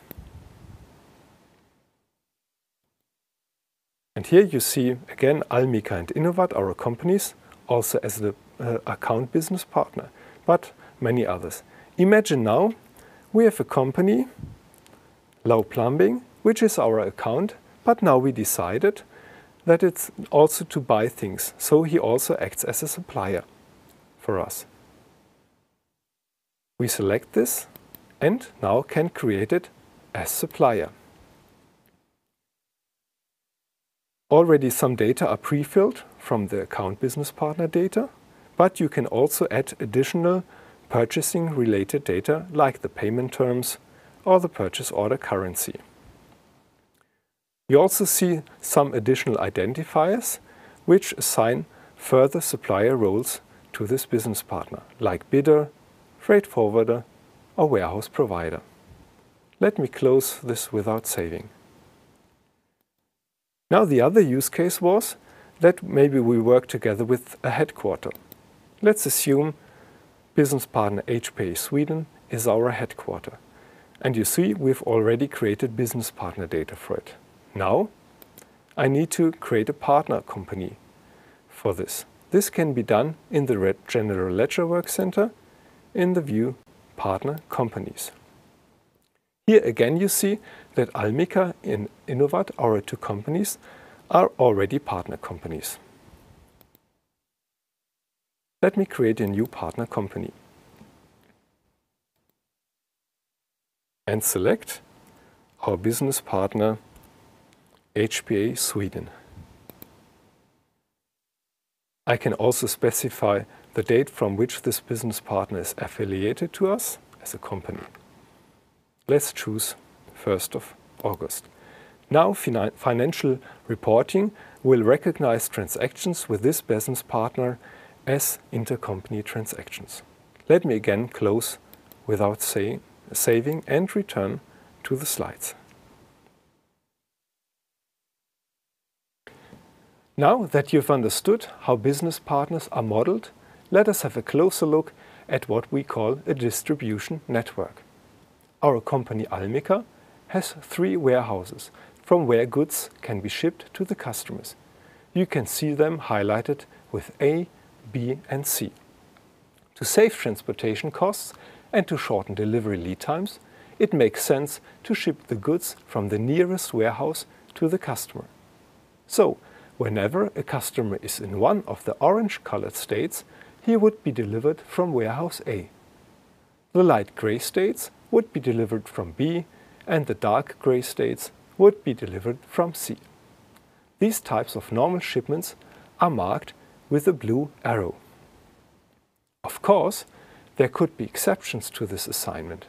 And here you see again Almica and Innovat, our companies, also as the uh, account business partner, but many others. Imagine now we have a company, Low Plumbing, which is our account, but now we decided that it's also to buy things. So he also acts as a supplier for us. We select this and now can create it as supplier. Already some data are pre-filled from the account business partner data, but you can also add additional purchasing related data like the payment terms or the purchase order currency. You also see some additional identifiers which assign further supplier roles to this business partner, like bidder, freight forwarder, or warehouse provider. Let me close this without saving. Now the other use case was that maybe we work together with a headquarter. Let's assume business partner HPA Sweden is our headquarter. And you see we've already created business partner data for it. Now I need to create a partner company for this. This can be done in the Red General Ledger Work Center in the view Partner Companies. Here again you see that Almica and Innovat, our two companies, are already partner companies. Let me create a new partner company. And select our business partner HPA Sweden. I can also specify the date from which this business partner is affiliated to us as a company. Let's choose 1st of August. Now financial reporting will recognize transactions with this business partner as intercompany transactions. Let me again close without say, saving and return to the slides. Now that you've understood how business partners are modeled, let us have a closer look at what we call a distribution network. Our company Almica has three warehouses from where goods can be shipped to the customers. You can see them highlighted with A, B and C. To save transportation costs and to shorten delivery lead times, it makes sense to ship the goods from the nearest warehouse to the customer. So, whenever a customer is in one of the orange-colored states, he would be delivered from warehouse A. The light gray states would be delivered from B and the dark gray states would be delivered from C. These types of normal shipments are marked with a blue arrow. Of course, there could be exceptions to this assignment.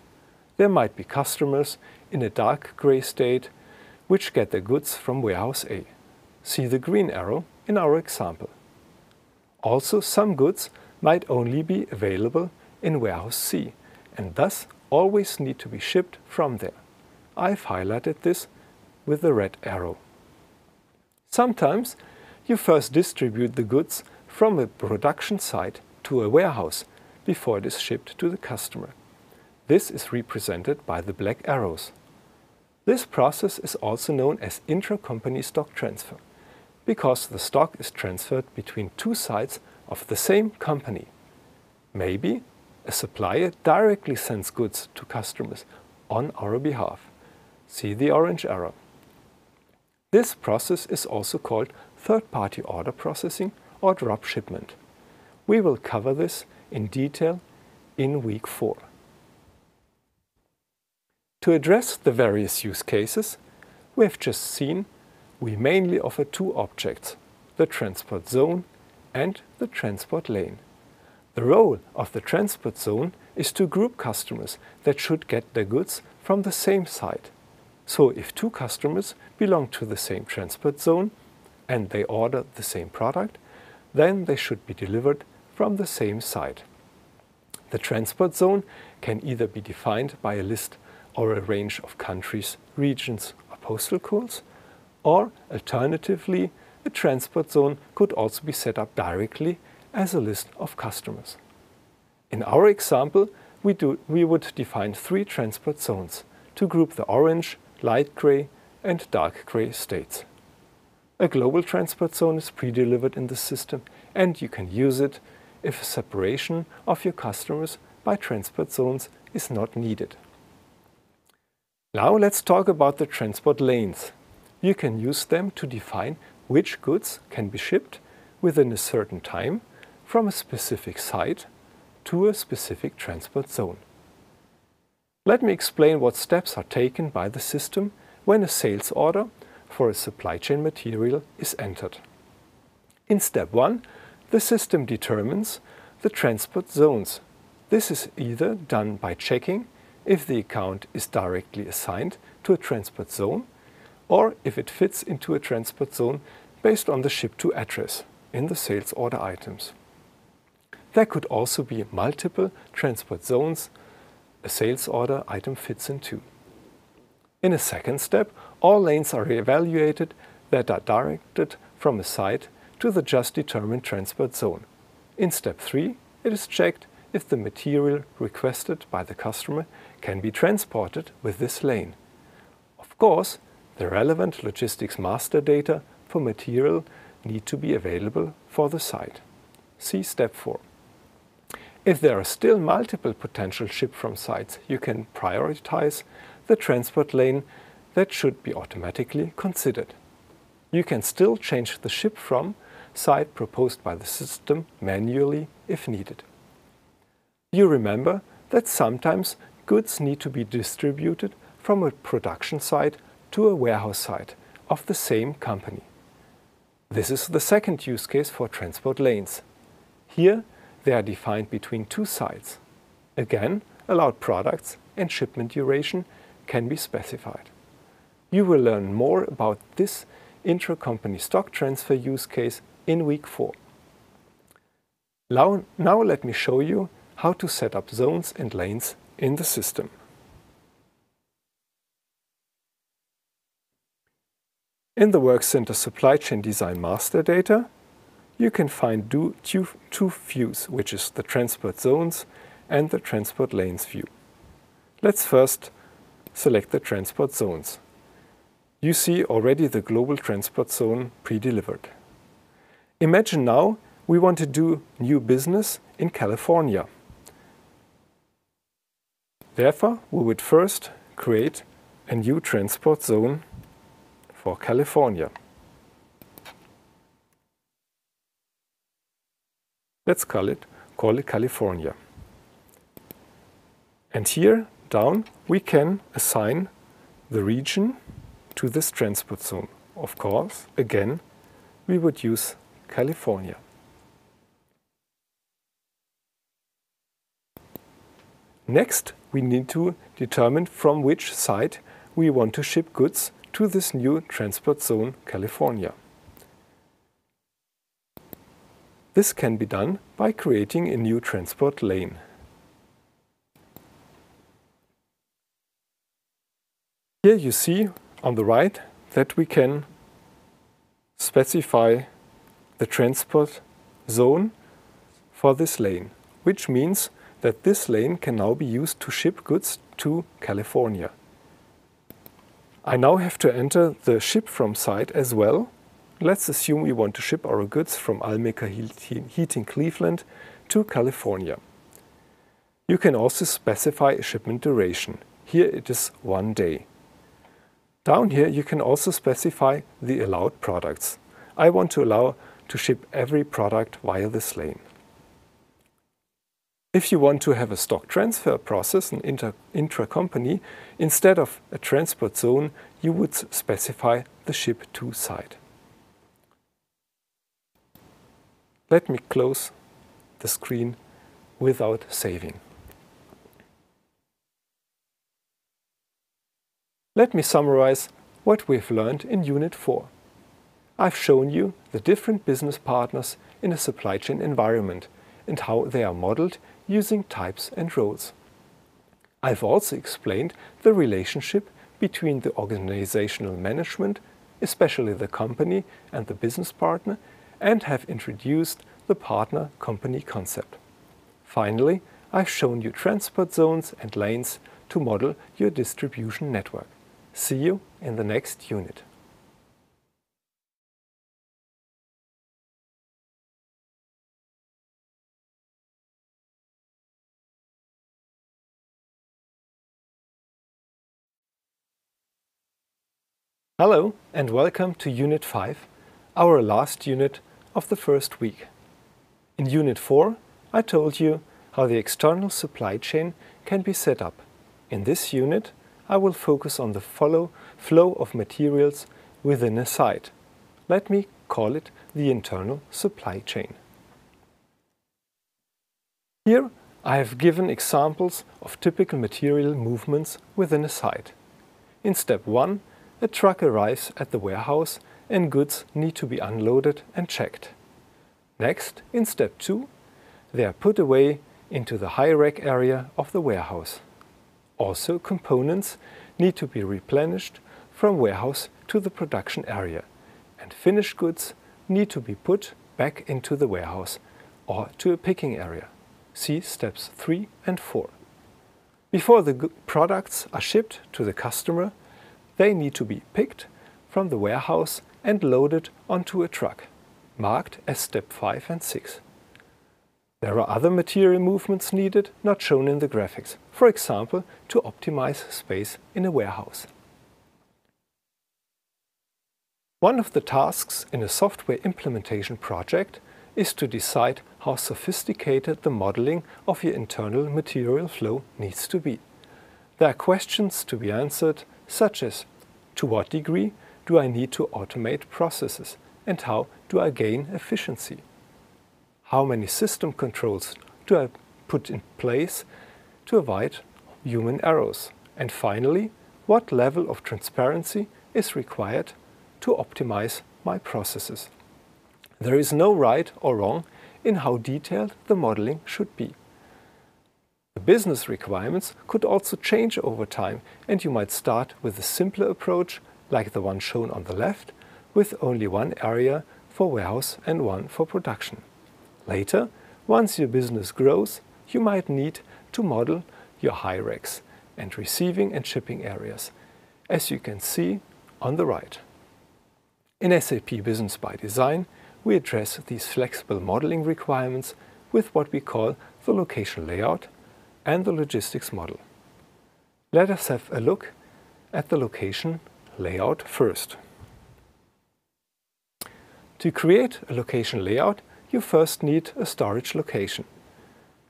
There might be customers in a dark gray state which get their goods from warehouse A. See the green arrow in our example. Also, some goods might only be available in warehouse C and thus always need to be shipped from there. I've highlighted this with the red arrow. Sometimes you first distribute the goods from a production site to a warehouse before it is shipped to the customer. This is represented by the black arrows. This process is also known as intra-company stock transfer, because the stock is transferred between two sites of the same company. Maybe a supplier directly sends goods to customers on our behalf. See the orange arrow. This process is also called third-party order processing or drop shipment. We will cover this in detail in week 4. To address the various use cases we have just seen, we mainly offer two objects, the transport zone and the transport lane. The role of the transport zone is to group customers that should get their goods from the same site. So if two customers belong to the same transport zone and they order the same product, then they should be delivered from the same site. The transport zone can either be defined by a list or a range of countries, regions, or postal codes, or alternatively, a transport zone could also be set up directly as a list of customers. In our example, we, do, we would define three transport zones to group the orange, light gray and dark gray states. A global transport zone is pre-delivered in the system and you can use it if separation of your customers by transport zones is not needed. Now let's talk about the transport lanes. You can use them to define which goods can be shipped within a certain time from a specific site to a specific transport zone. Let me explain what steps are taken by the system when a sales order for a supply chain material is entered. In step 1, the system determines the transport zones. This is either done by checking if the account is directly assigned to a transport zone or if it fits into a transport zone based on the ship to address in the sales order items. There could also be multiple transport zones a sales order item fits into. In a second step, all lanes are evaluated that are directed from a site to the just determined transport zone. In step 3, it is checked if the material requested by the customer can be transported with this lane. Of course, the relevant logistics master data for material need to be available for the site. See step 4. If there are still multiple potential ship from sites, you can prioritize the transport lane that should be automatically considered. You can still change the ship from site proposed by the system manually if needed. You remember that sometimes goods need to be distributed from a production site to a warehouse site of the same company. This is the second use case for transport lanes. Here, they are defined between two sites. Again, allowed products and shipment duration can be specified. You will learn more about this intra-company stock transfer use case in week 4. Now, let me show you how to set up zones and lanes in the system. In the Workcenter Supply Chain Design Master Data, you can find two, views, which is the transport zones and the transport lanes view. Let's first select the transport zones. You see already the global transport zone pre-delivered. Imagine now we want to do new business in California. Therefore, we would first create a new transport zone for California. Let's call it, call it California. And here down we can assign the region to this transport zone. Of course, again, we would use California. Next, we need to determine from which site we want to ship goods to this new transport zone, California. This can be done by creating a new transport lane. Here you see on the right that we can specify the transport zone for this lane, which means that this lane can now be used to ship goods to California. I now have to enter the ship from site as well. Let's assume we want to ship our goods from Almica Heating Cleveland to California. You can also specify a shipment duration. Here it is one day. Down here you can also specify the allowed products. I want to allow to ship every product via this lane. If you want to have a stock transfer process, an intra-company, instead of a transport zone, you would specify the ship to site. Let me close the screen without saving. Let me summarize what we've learned in Unit 4. I've shown you the different business partners in a supply chain environment and how they are modeled using types and roles. I've also explained the relationship between the organizational management, especially the company and the business partner, and have introduced the partner company concept. Finally, I've shown you transport zones and lanes to model your distribution network. See you in the next unit. Hello and welcome to Unit 5, our last unit of the first week. In Unit 4, I told you how the external supply chain can be set up. In this unit, I will focus on the follow flow of materials within a site. Let me call it the internal supply chain. Here I have given examples of typical material movements within a site. In step 1, a truck arrives at the warehouse and goods need to be unloaded and checked. Next, in step 2, they are put away into the high rack area of the warehouse. Also, components need to be replenished from warehouse to the production area, and finished goods need to be put back into the warehouse or to a picking area. See steps 3 and 4. Before the products are shipped to the customer, they need to be picked from the warehouse and loaded onto a truck, marked as step 5 and 6. There are other material movements needed not shown in the graphics, for example to optimize space in a warehouse. One of the tasks in a software implementation project is to decide how sophisticated the modeling of your internal material flow needs to be. There are questions to be answered such as to what degree do I need to automate processes and how do I gain efficiency? How many system controls do I put in place to avoid human errors? And finally, what level of transparency is required to optimize my processes? There is no right or wrong in how detailed the modeling should be. The business requirements could also change over time and you might start with a simpler approach like the one shown on the left with only one area for warehouse and one for production. Later, once your business grows, you might need to model your high racks and receiving and shipping areas, as you can see on the right. In SAP Business ByDesign, we address these flexible modeling requirements with what we call the location layout and the logistics model. Let us have a look at the location layout first. To create a location layout, you first need a storage location.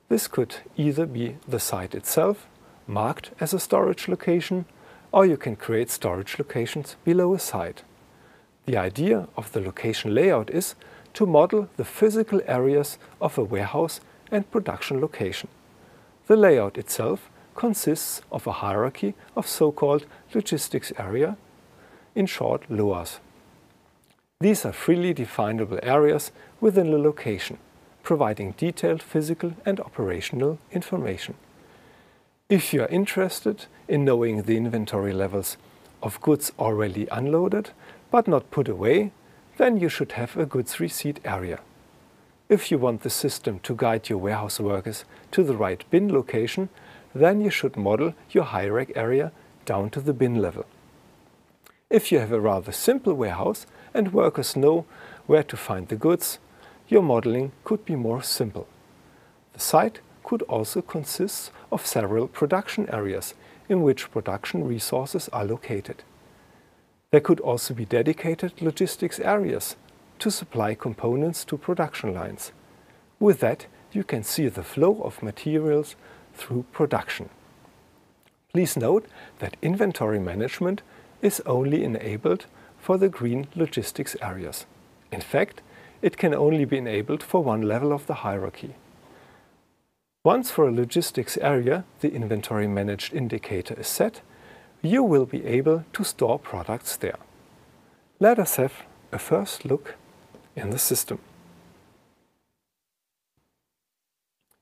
This could either be the site itself, marked as a storage location, or you can create storage locations below a site. The idea of the location layout is to model the physical areas of a warehouse and production location. The layout itself consists of a hierarchy of so-called logistics area, in short LOAs. These are freely definable areas within the location, providing detailed physical and operational information. If you are interested in knowing the inventory levels of goods already unloaded but not put away, then you should have a goods receipt area. If you want the system to guide your warehouse workers to the right bin location, then you should model your high rack area down to the bin level. If you have a rather simple warehouse, and workers know where to find the goods, your modeling could be more simple. The site could also consist of several production areas in which production resources are located. There could also be dedicated logistics areas to supply components to production lines. With that, you can see the flow of materials through production. Please note that inventory management is only enabled for the green logistics areas. In fact, it can only be enabled for one level of the hierarchy. Once for a logistics area the inventory managed indicator is set, you will be able to store products there. Let us have a first look in the system.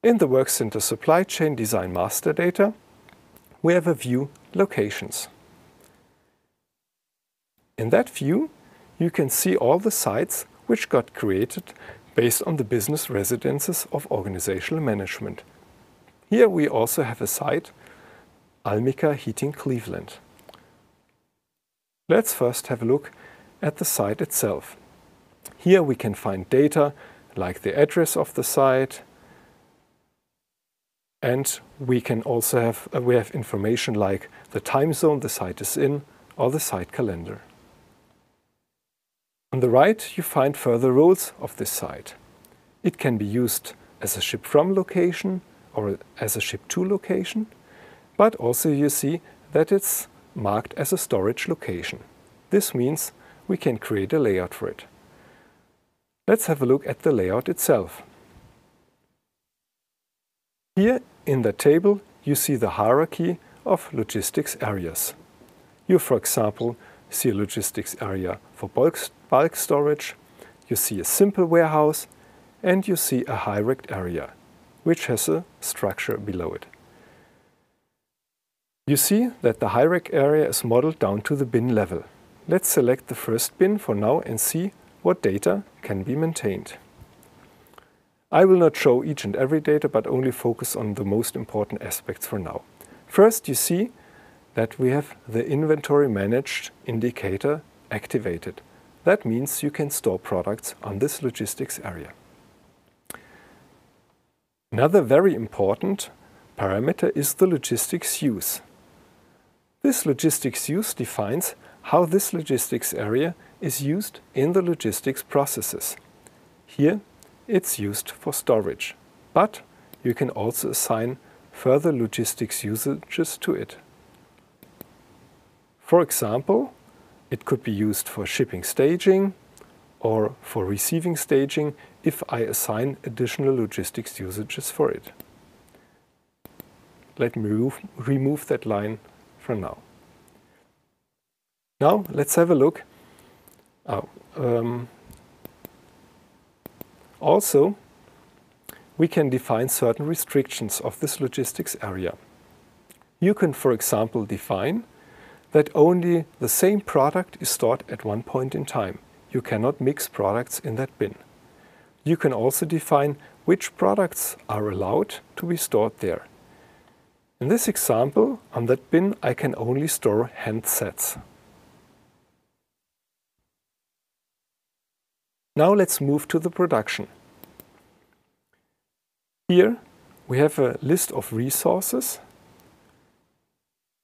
In the Workcenter Supply Chain Design Master Data, we have a view Locations. In that view, you can see all the sites which got created based on the business residences of organizational management. Here we also have a site, Almica Heating Cleveland. Let's first have a look at the site itself. Here we can find data like the address of the site, and we can also have, uh, we have information like the time zone the site is in or the site calendar. On the right, you find further rules of this site. It can be used as a ship from location or as a ship to location, but also you see that it's marked as a storage location. This means we can create a layout for it. Let's have a look at the layout itself. Here in the table you see the hierarchy of logistics areas. You, for example, see a logistics area for bulk, storage, you see a simple warehouse, and you see a high rack area, which has a structure below it. You see that the high rack area is modeled down to the bin level. Let's select the first bin for now and see what data can be maintained. I will not show each and every data, but only focus on the most important aspects for now. First, you see that we have the inventory managed indicator activated. That means you can store products on this logistics area. Another very important parameter is the logistics use. This logistics use defines how this logistics area is used in the logistics processes. Here, it's used for storage, but you can also assign further logistics usages to it. For example, it could be used for shipping staging or for receiving staging if I assign additional logistics usages for it. Let me remove, remove that line for now. Now let's have a look. Oh, um, also, we can define certain restrictions of this logistics area. You can, for example, define that only the same product is stored at one point in time. You cannot mix products in that bin. You can also define which products are allowed to be stored there. In this example, on that bin I can only store handsets. Now let's move to the production. Here we have a list of resources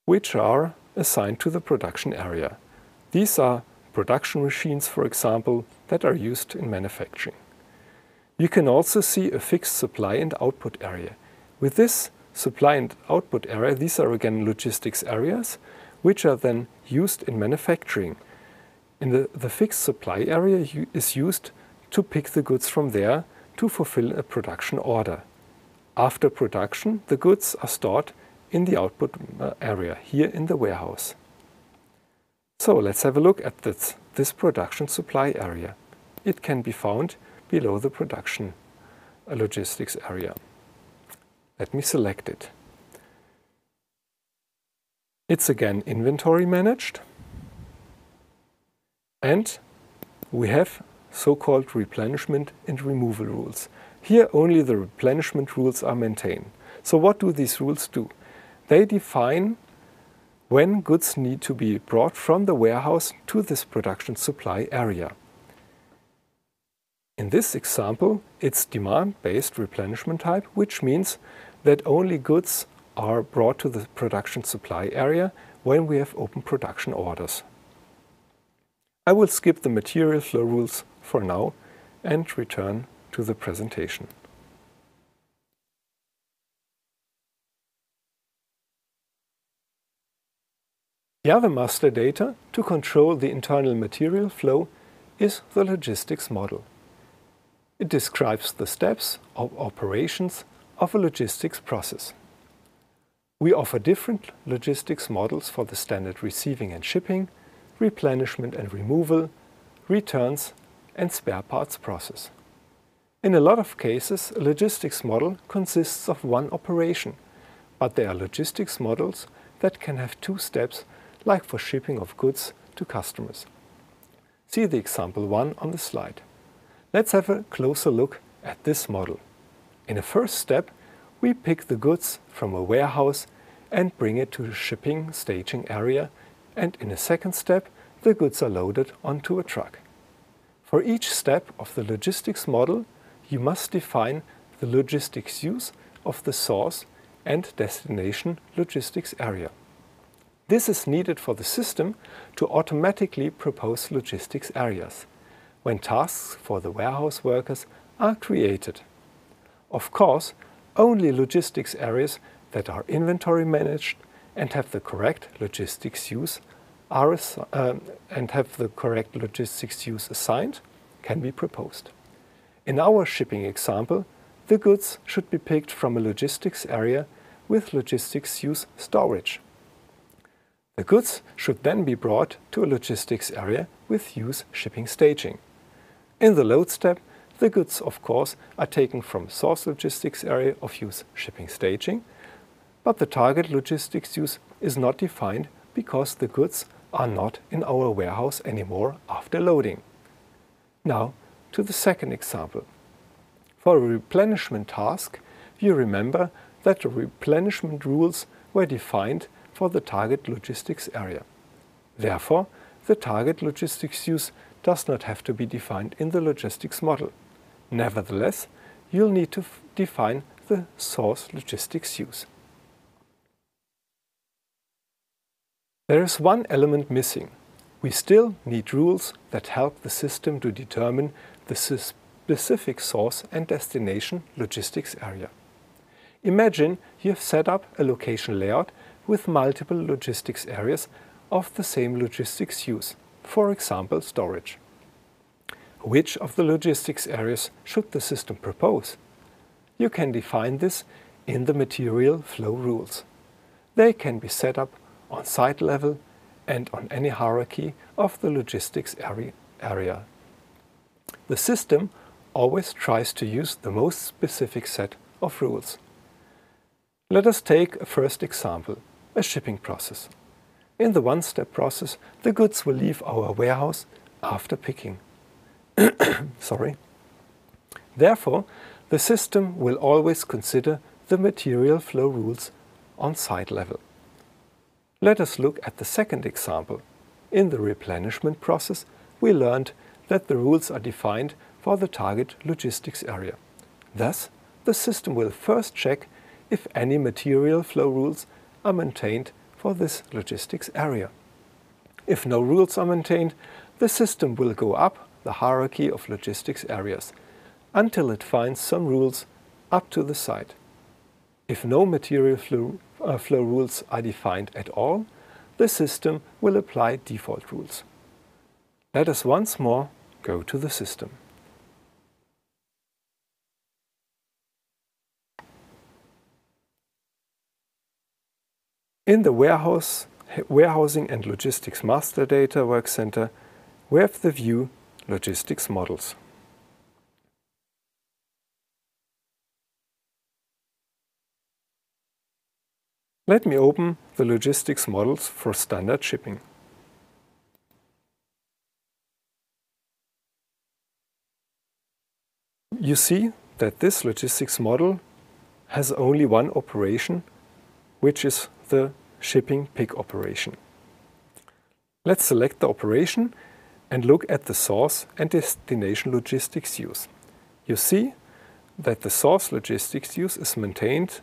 which are assigned to the production area. These are production machines, for example, that are used in manufacturing. You can also see a fixed supply and output area. With this supply and output area, these are again logistics areas, which are then used in manufacturing. In the, the fixed supply area is used to pick the goods from there to fulfill a production order. After production, the goods are stored in the output uh, area, here in the warehouse. So let's have a look at this, this production supply area. It can be found below the production uh, logistics area. Let me select it. It's again inventory managed. And we have so-called replenishment and removal rules. Here only the replenishment rules are maintained. So what do these rules do? They define when goods need to be brought from the warehouse to this production supply area. In this example, it's demand-based replenishment type, which means that only goods are brought to the production supply area when we have open production orders. I will skip the material flow rules for now and return to the presentation. The other master data to control the internal material flow is the logistics model. It describes the steps of operations of a logistics process. We offer different logistics models for the standard receiving and shipping, replenishment and removal, returns and spare parts process. In a lot of cases, a logistics model consists of one operation, but there are logistics models that can have two steps, like for shipping of goods to customers. See the example 1 on the slide. Let's have a closer look at this model. In a first step, we pick the goods from a warehouse and bring it to the shipping staging area, and in a second step, the goods are loaded onto a truck. For each step of the logistics model, you must define the logistics use of the source and destination logistics area. This is needed for the system to automatically propose logistics areas when tasks for the warehouse workers are created. Of course, only logistics areas that are inventory managed and have the correct logistics use are, um, and have the correct logistics use assigned can be proposed. In our shipping example, the goods should be picked from a logistics area with logistics use storage. The goods should then be brought to a logistics area with use shipping staging. In the load step, the goods, of course, are taken from source logistics area of use shipping staging, but the target logistics use is not defined because the goods are not in our warehouse anymore after loading. Now to the second example. For a replenishment task, you remember that the replenishment rules were defined for the target logistics area. Therefore, the target logistics use does not have to be defined in the logistics model. Nevertheless, you'll need to define the source logistics use. There is one element missing. We still need rules that help the system to determine the specific source and destination logistics area. Imagine you have set up a location layout with multiple logistics areas of the same logistics use, for example storage. Which of the logistics areas should the system propose? You can define this in the material flow rules. They can be set up on site level and on any hierarchy of the logistics area. The system always tries to use the most specific set of rules. Let us take a first example, a shipping process. In the one-step process, the goods will leave our warehouse after picking. Sorry. Therefore, the system will always consider the material flow rules on site level. Let us look at the second example. In the replenishment process, we learned that the rules are defined for the target logistics area. Thus, the system will first check if any material flow rules are maintained for this logistics area. If no rules are maintained, the system will go up the hierarchy of logistics areas until it finds some rules up to the site. If no material flow, uh, flow rules are defined at all, the system will apply default rules. Let us once more go to the system. In the warehouse, Warehousing and Logistics Master Data Work Center, we have the view logistics models. Let me open the logistics models for standard shipping. You see that this logistics model has only one operation, which is the shipping pick operation. Let's select the operation and look at the source and destination logistics use. You see that the source logistics use is maintained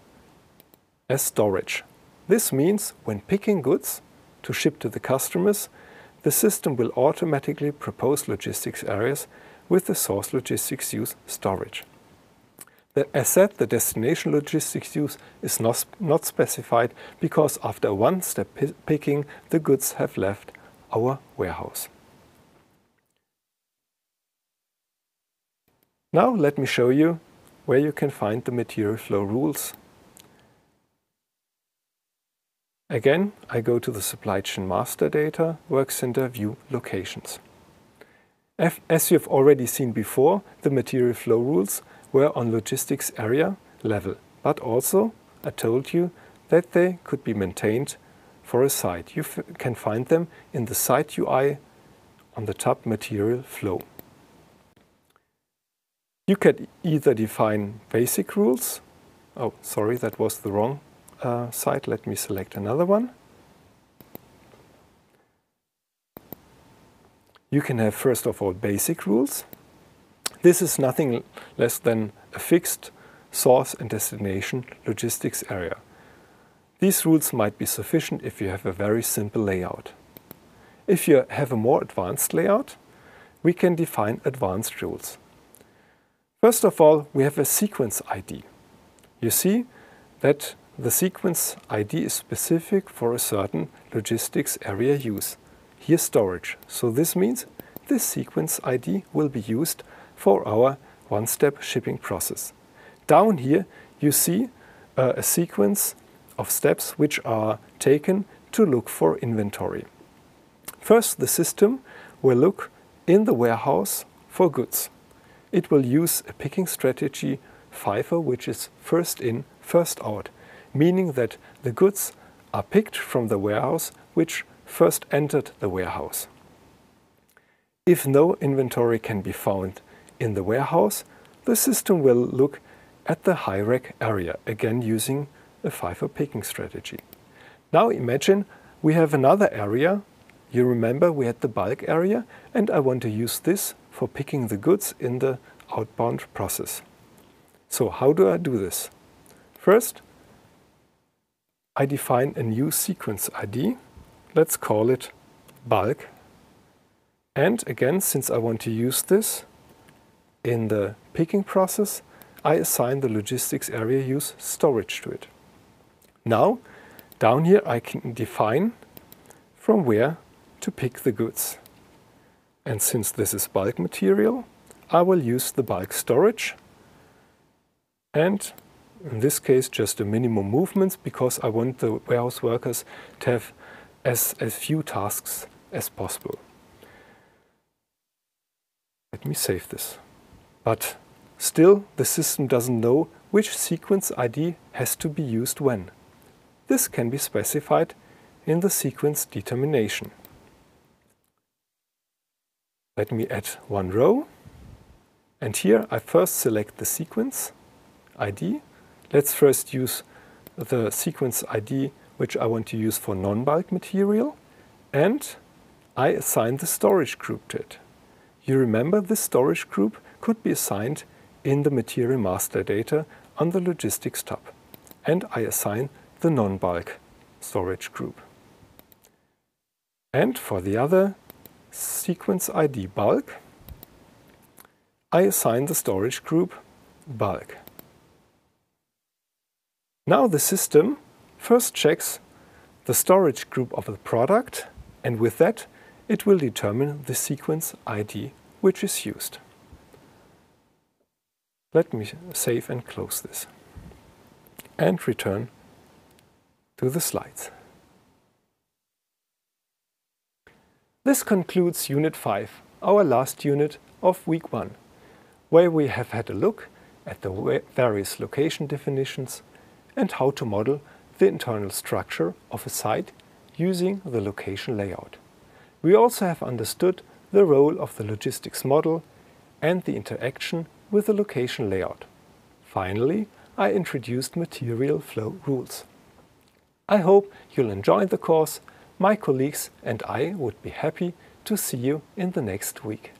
as storage. This means when picking goods to ship to the customers, the system will automatically propose logistics areas with the source logistics use storage. The, asset the destination logistics use is not, not specified because after one-step picking, the goods have left our warehouse. Now let me show you where you can find the material flow rules. Again, I go to the Supply Chain Master Data Work Center View Locations. As you have already seen before, the material flow rules were on logistics area level, but also I told you that they could be maintained for a site. You can find them in the site UI on the tab Material Flow. You can either define basic rules. Oh, sorry, that was the wrong uh, site. Let me select another one. You can have, first of all, basic rules. This is nothing less than a fixed source and destination logistics area. These rules might be sufficient if you have a very simple layout. If you have a more advanced layout, we can define advanced rules. First of all, we have a sequence ID. You see that the sequence ID is specific for a certain logistics area use. Here storage. So this means this sequence ID will be used for our one-step shipping process. Down here you see uh, a sequence of steps which are taken to look for inventory. First, the system will look in the warehouse for goods. It will use a picking strategy FIFO, which is first in, first out, meaning that the goods are picked from the warehouse which first entered the warehouse. If no inventory can be found in the warehouse, the system will look at the high rack area, again using a FIFO picking strategy. Now imagine we have another area. You remember we had the bulk area, and I want to use this for picking the goods in the outbound process. So how do I do this? First, I define a new sequence ID. Let's call it bulk. And again, since I want to use this in the picking process, I assign the logistics area use storage to it. Now, down here I can define from where to pick the goods. And since this is bulk material, I will use the bulk storage and in this case just a minimum movements because I want the warehouse workers to have as, as few tasks as possible. Let me save this. But still the system doesn't know which sequence ID has to be used when. This can be specified in the sequence determination. Let me add one row. And here I first select the sequence ID. Let's first use the sequence ID which I want to use for non-bulk material and I assign the storage group to it. You remember this storage group could be assigned in the material master data on the logistics tab and I assign the non-bulk storage group. And for the other sequence ID bulk, I assign the storage group bulk. Now the system first checks the storage group of the product and with that it will determine the sequence ID which is used. Let me save and close this and return to the slides. This concludes Unit 5, our last unit of Week 1, where we have had a look at the various location definitions and how to model the internal structure of a site using the location layout. We also have understood the role of the logistics model and the interaction with the location layout. Finally, I introduced material flow rules. I hope you'll enjoy the course. My colleagues and I would be happy to see you in the next week.